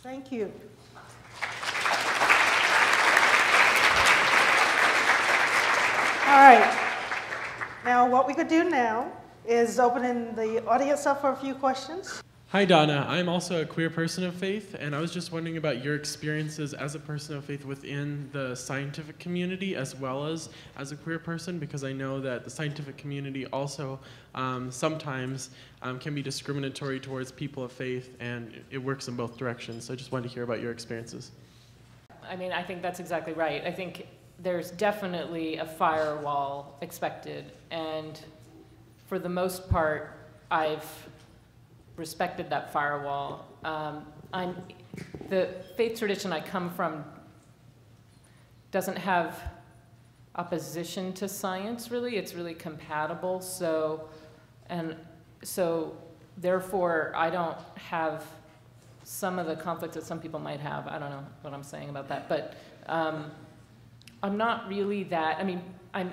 Thank you. All right. Now, what we could do now is opening the audience up for a few questions. Hi, Donna. I'm also a queer person of faith, and I was just wondering about your experiences as a person of faith within the scientific community as well as as a queer person, because I know that the scientific community also um, sometimes um, can be discriminatory towards people of faith, and it works in both directions. So I just wanted to hear about your experiences. I mean, I think that's exactly right. I think there's definitely a firewall expected, and for the most part, I've respected that firewall. Um, I'm, the faith tradition I come from doesn't have opposition to science, really. It's really compatible. So, and so, therefore, I don't have some of the conflicts that some people might have. I don't know what I'm saying about that, but. Um, I'm not really that, I mean, I'm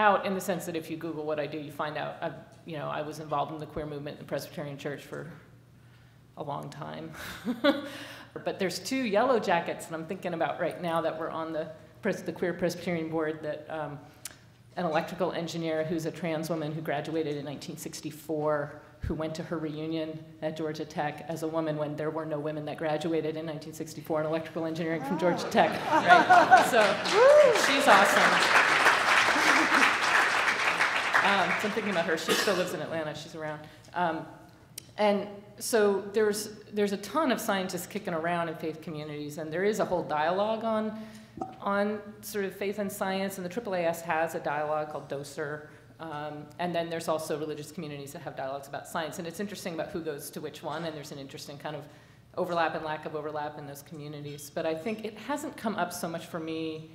out in the sense that if you Google what I do, you find out, I've, you know, I was involved in the queer movement in the Presbyterian Church for a long time. but there's two yellow jackets that I'm thinking about right now that were on the, the Queer Presbyterian Board that um, an electrical engineer who's a trans woman who graduated in 1964 who went to her reunion at Georgia Tech as a woman when there were no women that graduated in 1964 in electrical engineering from Georgia Tech. Right? so she's awesome. Um, so I'm thinking about her. She still lives in Atlanta. She's around. Um, and so there's there's a ton of scientists kicking around in faith communities, and there is a whole dialogue on on sort of faith and science. And the AAAS has a dialogue called DOSER, um, and then there's also religious communities that have dialogues about science. And it's interesting about who goes to which one, and there's an interesting kind of overlap and lack of overlap in those communities. But I think it hasn't come up so much for me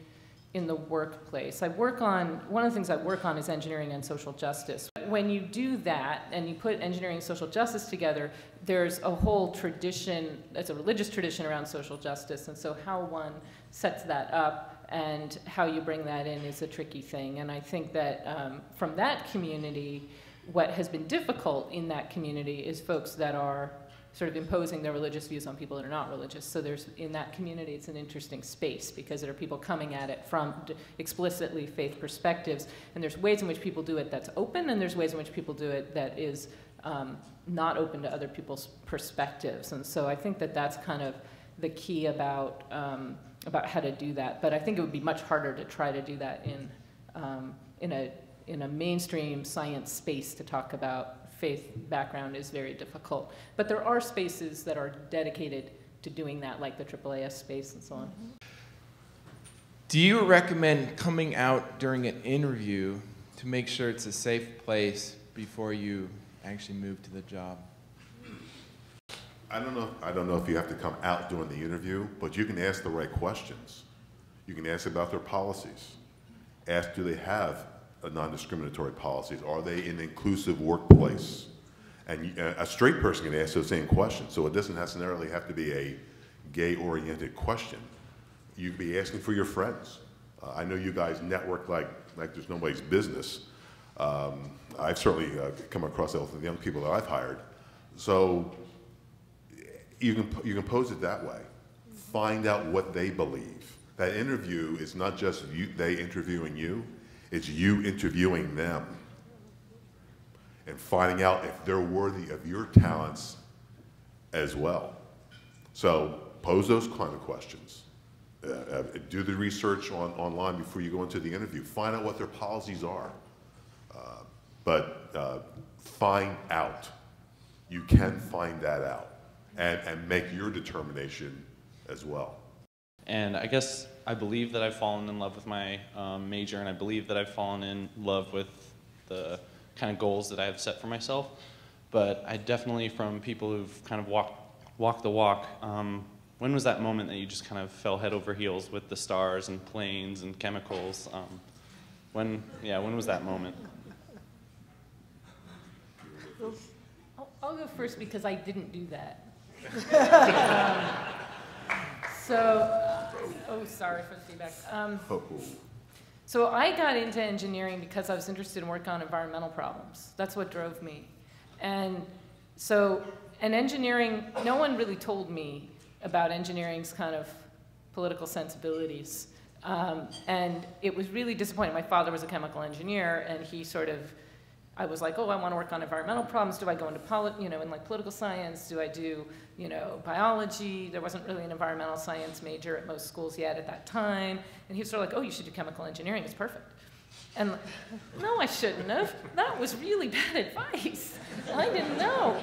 in the workplace. I work on, one of the things I work on is engineering and social justice. When you do that and you put engineering and social justice together, there's a whole tradition, it's a religious tradition around social justice. And so how one sets that up and how you bring that in is a tricky thing. And I think that um, from that community, what has been difficult in that community is folks that are sort of imposing their religious views on people that are not religious. So there's in that community, it's an interesting space because there are people coming at it from explicitly faith perspectives, and there's ways in which people do it that's open, and there's ways in which people do it that is um, not open to other people's perspectives. And so I think that that's kind of the key about. Um, about how to do that. But I think it would be much harder to try to do that in, um, in, a, in a mainstream science space to talk about faith background is very difficult. But there are spaces that are dedicated to doing that, like the AAAS space and so on. Mm-hmm. Do you recommend coming out during an interview to make sure it's a safe place before you actually move to the job? I don't know. I don't know if you have to come out during the interview, but you can ask the right questions. You can ask about their policies. Ask, do they have non-discriminatory policies? Are they an inclusive workplace? And a straight person can ask those same questions, so it doesn't necessarily have to be a gay-oriented question. You'd be asking for your friends. Uh, I know you guys network like like there's nobody's business. Um, I've certainly uh, come across that with the young people that I've hired. So you can, you can pose it that way. Find out what they believe. That interview is not just you, they interviewing you, it's you interviewing them and finding out if they're worthy of your talents as well. So pose those kind of questions Uh, uh, do the research on, online before you go into the interview. Find out what their policies are. Uh, but uh, find out. You can find that out and, and make your determination as well. And I guess I believe that I've fallen in love with my um, major, and I believe that I've fallen in love with the kind of goals that I have set for myself. But I definitely, from people who've kind of walked walked the walk, um, when was that moment that you just kind of fell head over heels with the stars and planes and chemicals? Um, when, yeah, when was that moment? I'll, I'll go first because I didn't do that. so, uh, oh, sorry for the feedback. Um, Oh, so I got into engineering because I was interested in working on environmental problems. That's what drove me. And so, and engineering, no one really told me about engineering's kind of political sensibilities. Um, and it was really disappointing. My father was a chemical engineer, and he sort of, I was like, oh, I want to work on environmental problems. Do I go into polit, you know, in like political science? Do I do, you know, biology? There wasn't really an environmental science major at most schools yet at that time. And he was sort of like, oh, you should do chemical engineering. It's perfect. And no, I shouldn't have. That was really bad advice. I didn't know.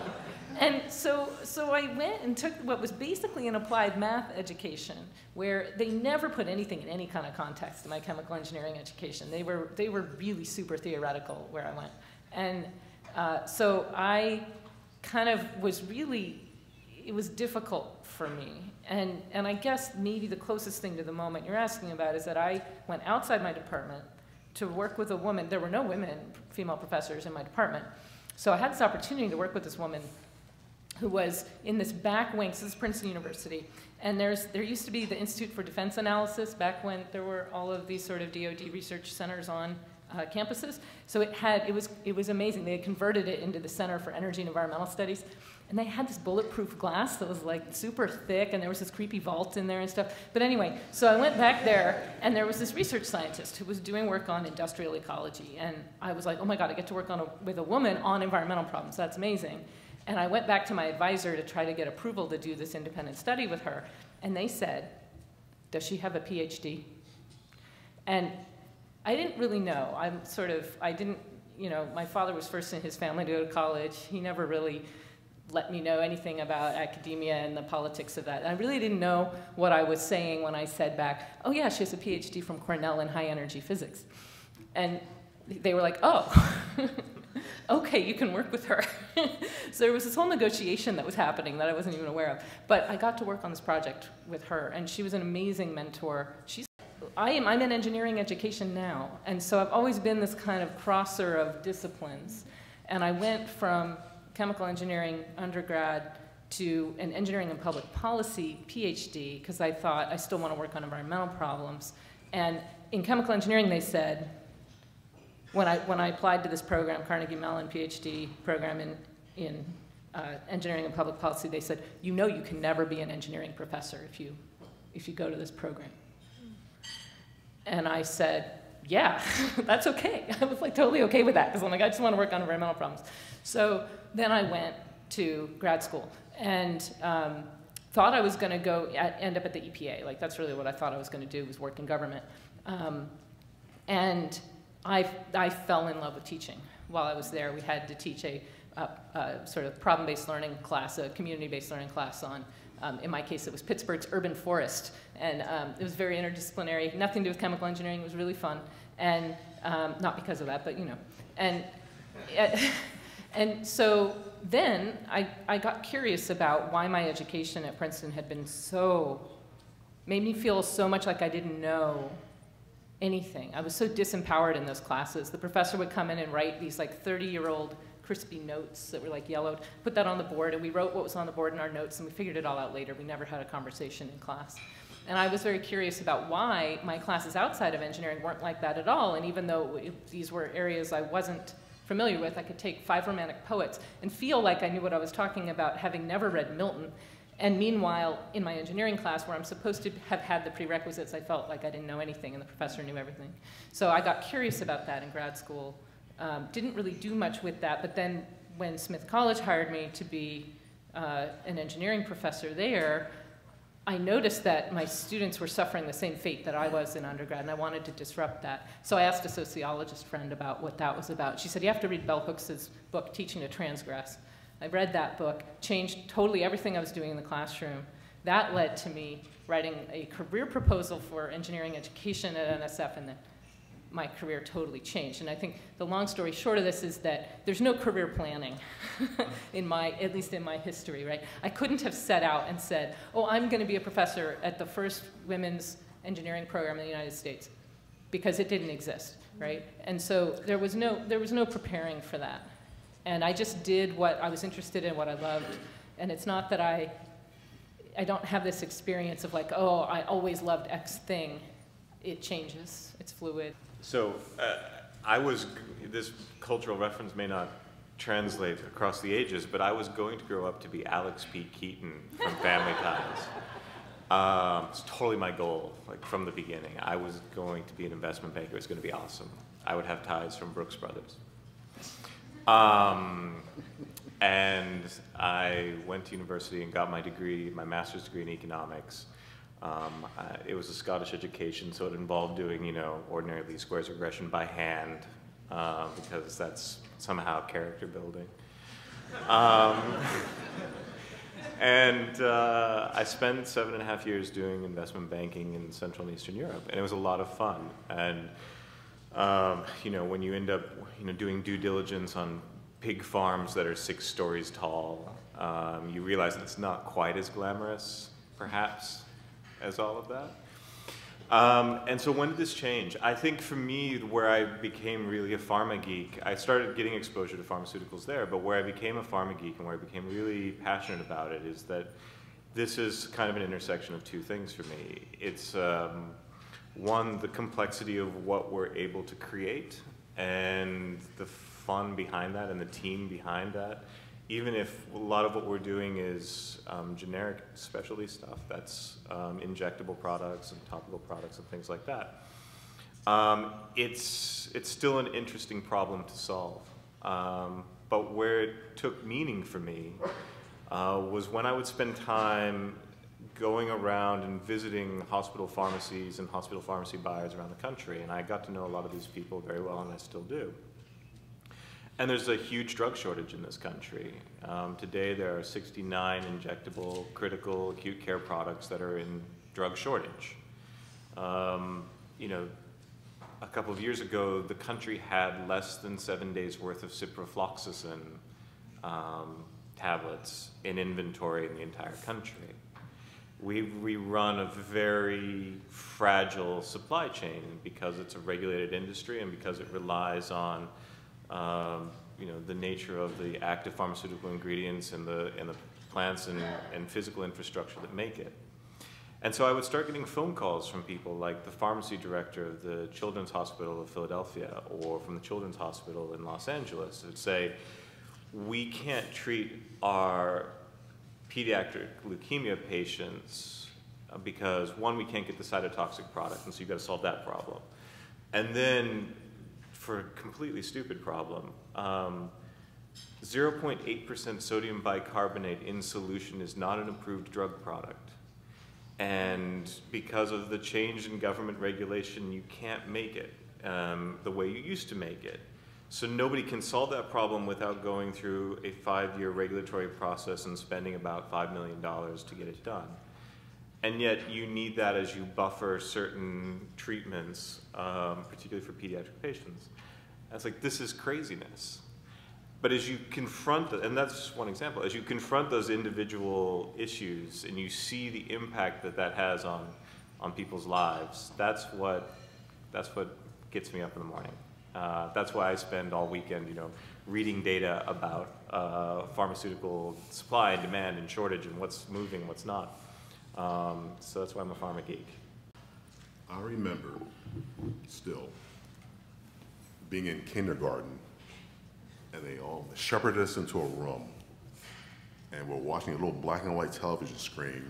And so, so I went and took what was basically an applied math education, where they never put anything in any kind of context in my chemical engineering education. They were, they were really super theoretical where I went. And uh, so I kind of was really, it was difficult for me. And, and I guess maybe the closest thing to the moment you're asking about is that I went outside my department to work with a woman. There were no women, female professors in my department. So I had this opportunity to work with this woman who was in this back wing, so this is Princeton University, and there's, there used to be the Institute for Defense Analysis back when there were all of these sort of DoD research centers on uh, campuses. So it had, it was, it was amazing. They had converted it into the Center for Energy and Environmental Studies. And they had this bulletproof glass that was like super thick, and there was this creepy vault in there and stuff. But anyway, so I went back there, and there was this research scientist who was doing work on industrial ecology. And I was like, oh my God, I get to work on a, with a woman on environmental problems. That's amazing. And I went back to my advisor to try to get approval to do this independent study with her. And they said, Does she have a PhD? And I didn't really know. I'm sort of, I didn't, you know, my father was first in his family to go to college. He never really let me know anything about academia and the politics of that. I really didn't know what I was saying when I said back, oh yeah, she has a PhD from Cornell in high energy physics. And they were like, oh. okay, you can work with her. so there was this whole negotiation that was happening that I wasn't even aware of. But I got to work on this project with her, and she was an amazing mentor. She's I am, I'm in engineering education now, and so I've always been this kind of crosser of disciplines. And I went from chemical engineering undergrad to an engineering and public policy PhD because I thought I still want to work on environmental problems. And in chemical engineering, they said, when I, when I applied to this program, Carnegie Mellon PhD program in, in uh, engineering and public policy, they said, you know you can never be an engineering professor if you, if you go to this program. And I said, yeah, that's okay. I was like totally okay with that because I'm like, I just want to work on environmental problems. So then I went to grad school and um, thought I was going to go at, end up at the EPA. Like that's really what I thought I was going to do was work in government. Um, and I, I fell in love with teaching. While I was there, we had to teach a, a, a sort of problem-based learning class, a community-based learning class on, um, in my case, it was Pittsburgh's urban forest. And um, it was very interdisciplinary, nothing to do with chemical engineering. It was really fun. And um, not because of that, but you know. And, and so then I, I got curious about why my education at Princeton had been so, made me feel so much like I didn't know anything. I was so disempowered in those classes. The professor would come in and write these like 30 year old crispy notes that were like yellowed, put that on the board, and we wrote what was on the board in our notes, and we figured it all out later. We never had a conversation in class. And I was very curious about why my classes outside of engineering weren't like that at all. And even though these were areas I wasn't familiar with, I could take five romantic poets and feel like I knew what I was talking about, having never read Milton. And meanwhile, in my engineering class, where I'm supposed to have had the prerequisites, I felt like I didn't know anything, and the professor knew everything. So I got curious about that in grad school. Um, didn't really do much with that, but then when Smith College hired me to be uh, an engineering professor there, I noticed that my students were suffering the same fate that I was in undergrad, and I wanted to disrupt that. So I asked a sociologist friend about what that was about. She said, You have to read Bell Hooks' book, Teaching to Transgress. I read that book, changed totally everything I was doing in the classroom. That led to me writing a career proposal for engineering education at NSF, and then my career totally changed. And I think the long story short of this is that there's no career planning in my, at least in my history, right? I couldn't have set out and said, oh, I'm going to be a professor at the first women's engineering program in the United States because it didn't exist, right? And so there was no, there was no preparing for that. And I just did what I was interested in, what I loved. And it's not that I, I don't have this experience of like, oh, I always loved X thing. It changes, it's fluid. So uh, I was, this cultural reference may not translate across the ages, but I was going to grow up to be Alex P. Keaton from Family Ties. Um, it's totally my goal, like from the beginning. I was going to be an investment banker. It was going to be awesome. I would have ties from Brooks Brothers. Um, and I went to university and got my degree, my master's degree in economics. Um, uh, it was a Scottish education, so it involved doing, you know, ordinary least squares regression by hand, uh, because that's somehow character building. Um, and uh, I spent seven and a half years doing investment banking in Central and Eastern Europe, and it was a lot of fun. And um, you know, when you end up, you know, doing due diligence on pig farms that are six stories tall, um, you realize it's not quite as glamorous, perhaps, as all of that. Um, and so when did this change? I think for me, where I became really a pharma geek, I started getting exposure to pharmaceuticals there, but where I became a pharma geek and where I became really passionate about it is that this is kind of an intersection of two things for me. It's um, one, the complexity of what we're able to create and the fun behind that and the team behind that even if a lot of what we're doing is um, generic specialty stuff, that's um, injectable products and topical products and things like that, um, it's, it's still an interesting problem to solve. Um, but where it took meaning for me uh, was when I would spend time going around and visiting hospital pharmacies and hospital pharmacy buyers around the country. And I got to know a lot of these people very well, and I still do. And there's a huge drug shortage in this country. Um, today there are 69 injectable critical acute care products that are in drug shortage. Um, you know, a couple of years ago, the country had less than seven days worth of ciprofloxacin um, tablets in inventory in the entire country. We, we run a very fragile supply chain because it's a regulated industry and because it relies on um, you know, the nature of the active pharmaceutical ingredients and the, and the plants and, and physical infrastructure that make it. And so I would start getting phone calls from people like the pharmacy director of the Children's Hospital of Philadelphia or from the Children's Hospital in Los Angeles who would say, we can't treat our pediatric leukemia patients uh, because one, we can't get the cytotoxic product, and so you've got to solve that problem. And then for a completely stupid problem. 0.8% um, sodium bicarbonate in solution is not an approved drug product. And because of the change in government regulation, you can't make it um, the way you used to make it. So nobody can solve that problem without going through a five-year regulatory process and spending about $5 million to get it done and yet you need that as you buffer certain treatments, um, particularly for pediatric patients. And it's like, this is craziness. But as you confront, the, and that's just one example, as you confront those individual issues and you see the impact that that has on, on people's lives, that's what, that's what gets me up in the morning. Uh, that's why I spend all weekend, you know, reading data about uh, pharmaceutical supply and demand and shortage and what's moving, what's not. Um, so that's why I'm a pharma geek. I remember still being in kindergarten and they all shepherded us into a room and we're watching a little black and white television screen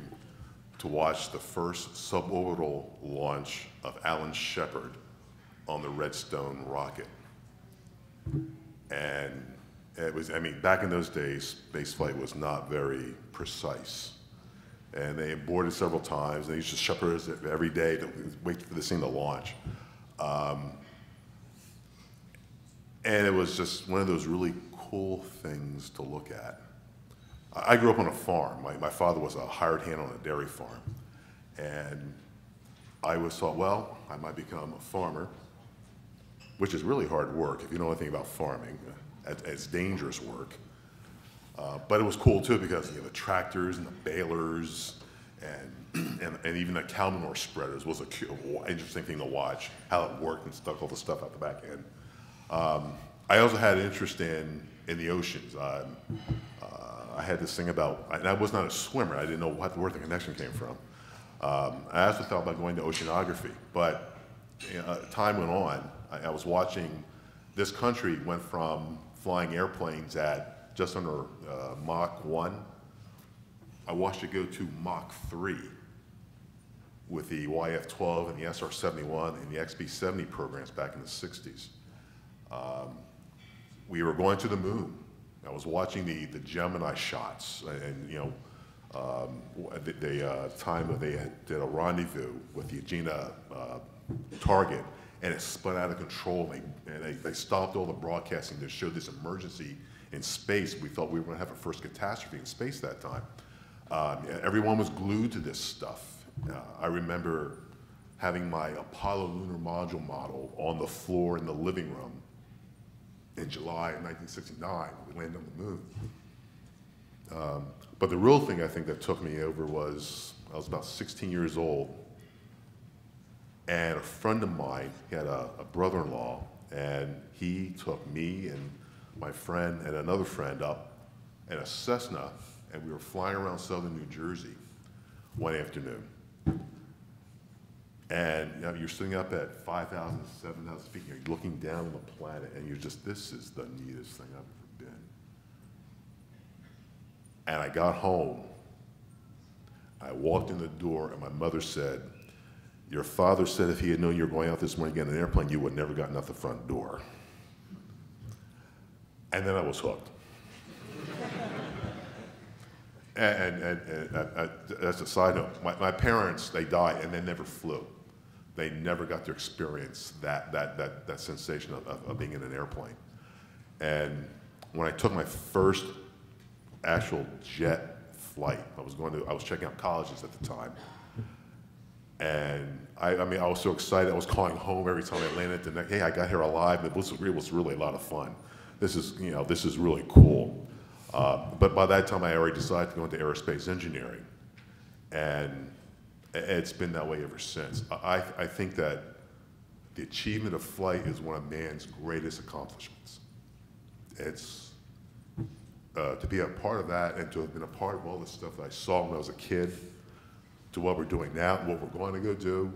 to watch the first suborbital launch of Alan Shepard on the Redstone rocket. And it was, I mean, back in those days, spaceflight was not very precise. And they boarded several times. They used to shepherd us every day to wait for the thing to launch. Um, and it was just one of those really cool things to look at. I grew up on a farm. My, my father was a hired hand on a dairy farm. And I always thought, well, I might become a farmer, which is really hard work if you know anything about farming. It's, it's dangerous work. Uh, but it was cool too because you know, the tractors and the balers and, and, and even the cow spreaders was a interesting thing to watch, how it worked and stuck all the stuff out the back end. Um, I also had an interest in, in the oceans. Uh, I had this thing about, and I was not a swimmer. I didn't know what, where the connection came from. Um, I also thought about going to oceanography, but you know, time went on. I, I was watching this country went from flying airplanes at just under uh, Mach 1. I watched it go to Mach 3 with the YF-12 and the SR-71 and the XB-70 programs back in the 60s. Um, we were going to the moon. I was watching the, the Gemini shots and, and, you know, um, the, the uh, time when they had, did a rendezvous with the Agena uh, target and it spun out of control and, they, and they, they stopped all the broadcasting to show this emergency in space. We thought we were going to have a first catastrophe in space that time. Um, everyone was glued to this stuff. Uh, I remember having my Apollo lunar module model on the floor in the living room in July of 1969. We landed on the moon. Um, but the real thing I think that took me over was I was about 16 years old, and a friend of mine he had a, a brother-in-law, and he took me and my friend and another friend up in a Cessna, and we were flying around southern New Jersey one afternoon. And you you're sitting up at 5,000, 7,000 feet, and you're looking down on the planet, and you're just, this is the neatest thing I've ever been. And I got home. I walked in the door, and my mother said, Your father said if he had known you were going out this morning to an airplane, you would have never gotten out the front door. And then I was hooked. and, and, and, and that's a side note. My, my parents, they died and they never flew. They never got to experience that, that, that, that sensation of, of, of being in an airplane. And when I took my first actual jet flight. I was going to, I was checking out colleges at the time. And I, I mean, I was so excited. I was calling home every time I landed. The next, hey, I got here alive. It was, it was really a lot of fun. This is, you know, this is really cool. Uh, but by that time, I already decided to go into aerospace engineering. And it's been that way ever since. I, I think that the achievement of flight is one of man's greatest accomplishments. It's, uh, to be a part of that and to have been a part of all the stuff that I saw when I was a kid, to what we're doing now, what we're going to go do.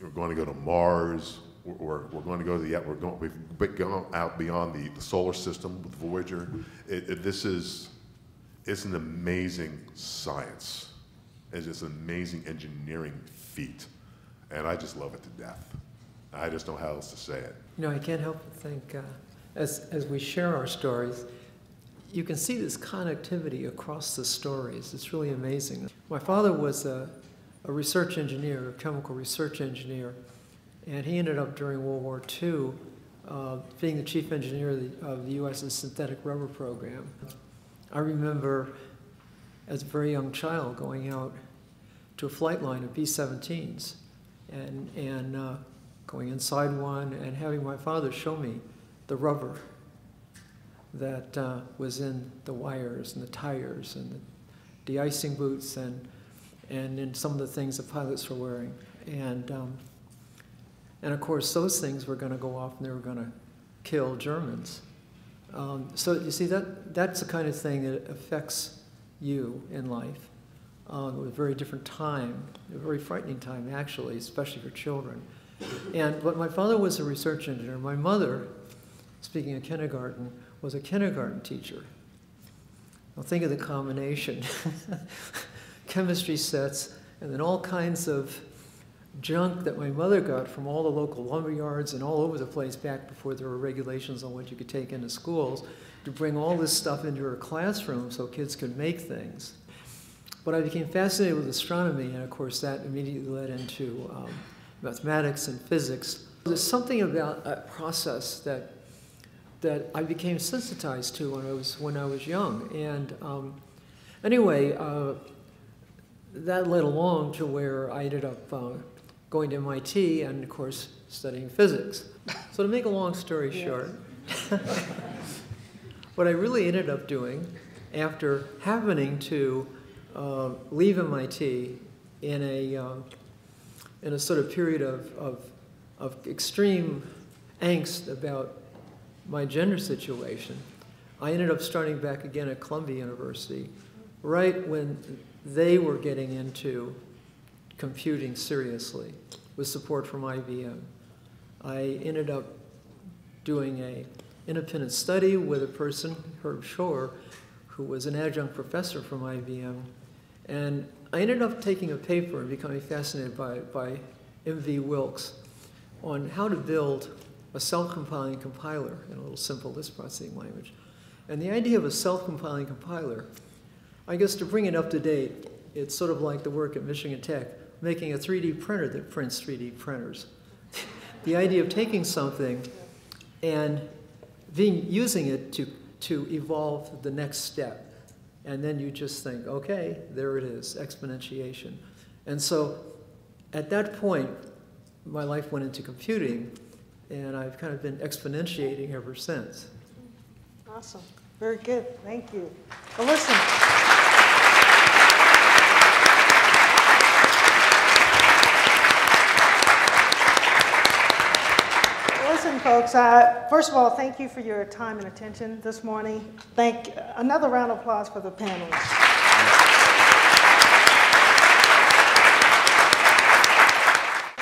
We're going to go to Mars. We're, we're going to go to the, we're going, we've gone out beyond the, the solar system with Voyager. It, it, this is, it's an amazing science. It's just an amazing engineering feat. And I just love it to death. I just don't know how else to say it. You know, I can't help but think, uh, as, as we share our stories, you can see this connectivity across the stories. It's really amazing. My father was a, a research engineer, a chemical research engineer, and he ended up during World War II uh, being the chief engineer of the, of the U.S.'s synthetic rubber program. I remember as a very young child going out to a flight line of B-17s and, and uh, going inside one and having my father show me the rubber that uh, was in the wires and the tires and the de-icing boots and, and in some of the things the pilots were wearing. And, um, and of course, those things were going to go off and they were going to kill Germans. Um, so you see, that, that's the kind of thing that affects you in life. Um, it was a very different time, a very frightening time, actually, especially for children. And, but my father was a research engineer. My mother, speaking of kindergarten, was a kindergarten teacher. Now think of the combination. Chemistry sets, and then all kinds of junk that my mother got from all the local lumber yards and all over the place back before there were regulations on what you could take into schools to bring all this stuff into her classroom so kids could make things. But I became fascinated with astronomy, and of course, that immediately led into um, mathematics and physics. There's something about that process that that I became sensitized to when I was when I was young, and um, anyway, uh, that led along to where I ended up uh, going to MIT and, of course, studying physics. So to make a long story short, what I really ended up doing after happening to uh, leave MIT in a, um, in a sort of period of, of, of extreme angst about my gender situation, I ended up starting back again at Columbia University right when they were getting into computing seriously with support from IBM. I ended up doing a independent study with a person, Herb Schorr, who was an adjunct professor from IBM. And I ended up taking a paper and becoming fascinated by, by M.V. Wilkes on how to build a self-compiling compiler in a little simple list processing language. And the idea of a self-compiling compiler, I guess to bring it up to date, it's sort of like the work at Michigan Tech, making a 3D printer that prints 3D printers. the idea of taking something and being, using it to, to evolve the next step. And then you just think, okay, there it is, exponentiation. And so at that point, my life went into computing, and I've kind of been exponentiating ever since. Awesome. Very good. Thank you. Well, listen. Listen, folks, uh, first of all, thank you for your time and attention this morning. Thank, another round of applause for the panelists.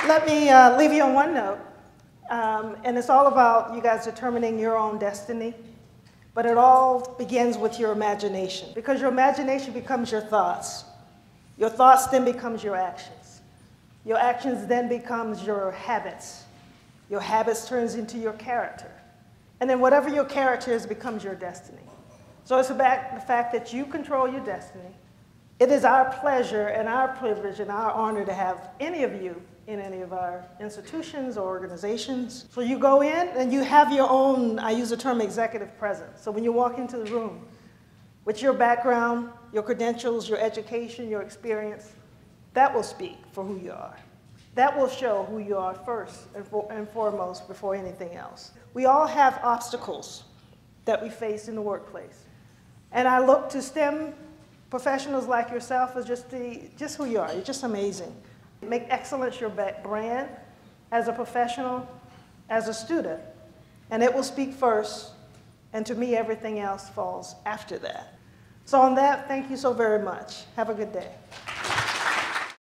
Let me uh, leave you on one note, um, and it's all about you guys determining your own destiny. But it all begins with your imagination, because your imagination becomes your thoughts. Your thoughts then becomes your actions. Your actions then becomes your habits. Your habits turns into your character. And then whatever your character is becomes your destiny. So it's about the fact that you control your destiny. It is our pleasure and our privilege and our honor to have any of you in any of our institutions or organizations. So you go in and you have your own, I use the term executive presence. So when you walk into the room, with your background, your credentials, your education, your experience, that will speak for who you are. That will show who you are first and, for, and foremost before anything else. We all have obstacles that we face in the workplace. And I look to STEM professionals like yourself as just, the, just who you are. You're just amazing. Make excellence your brand as a professional, as a student, and it will speak first, and to me, everything else falls after that. So, on that, thank you so very much. Have a good day.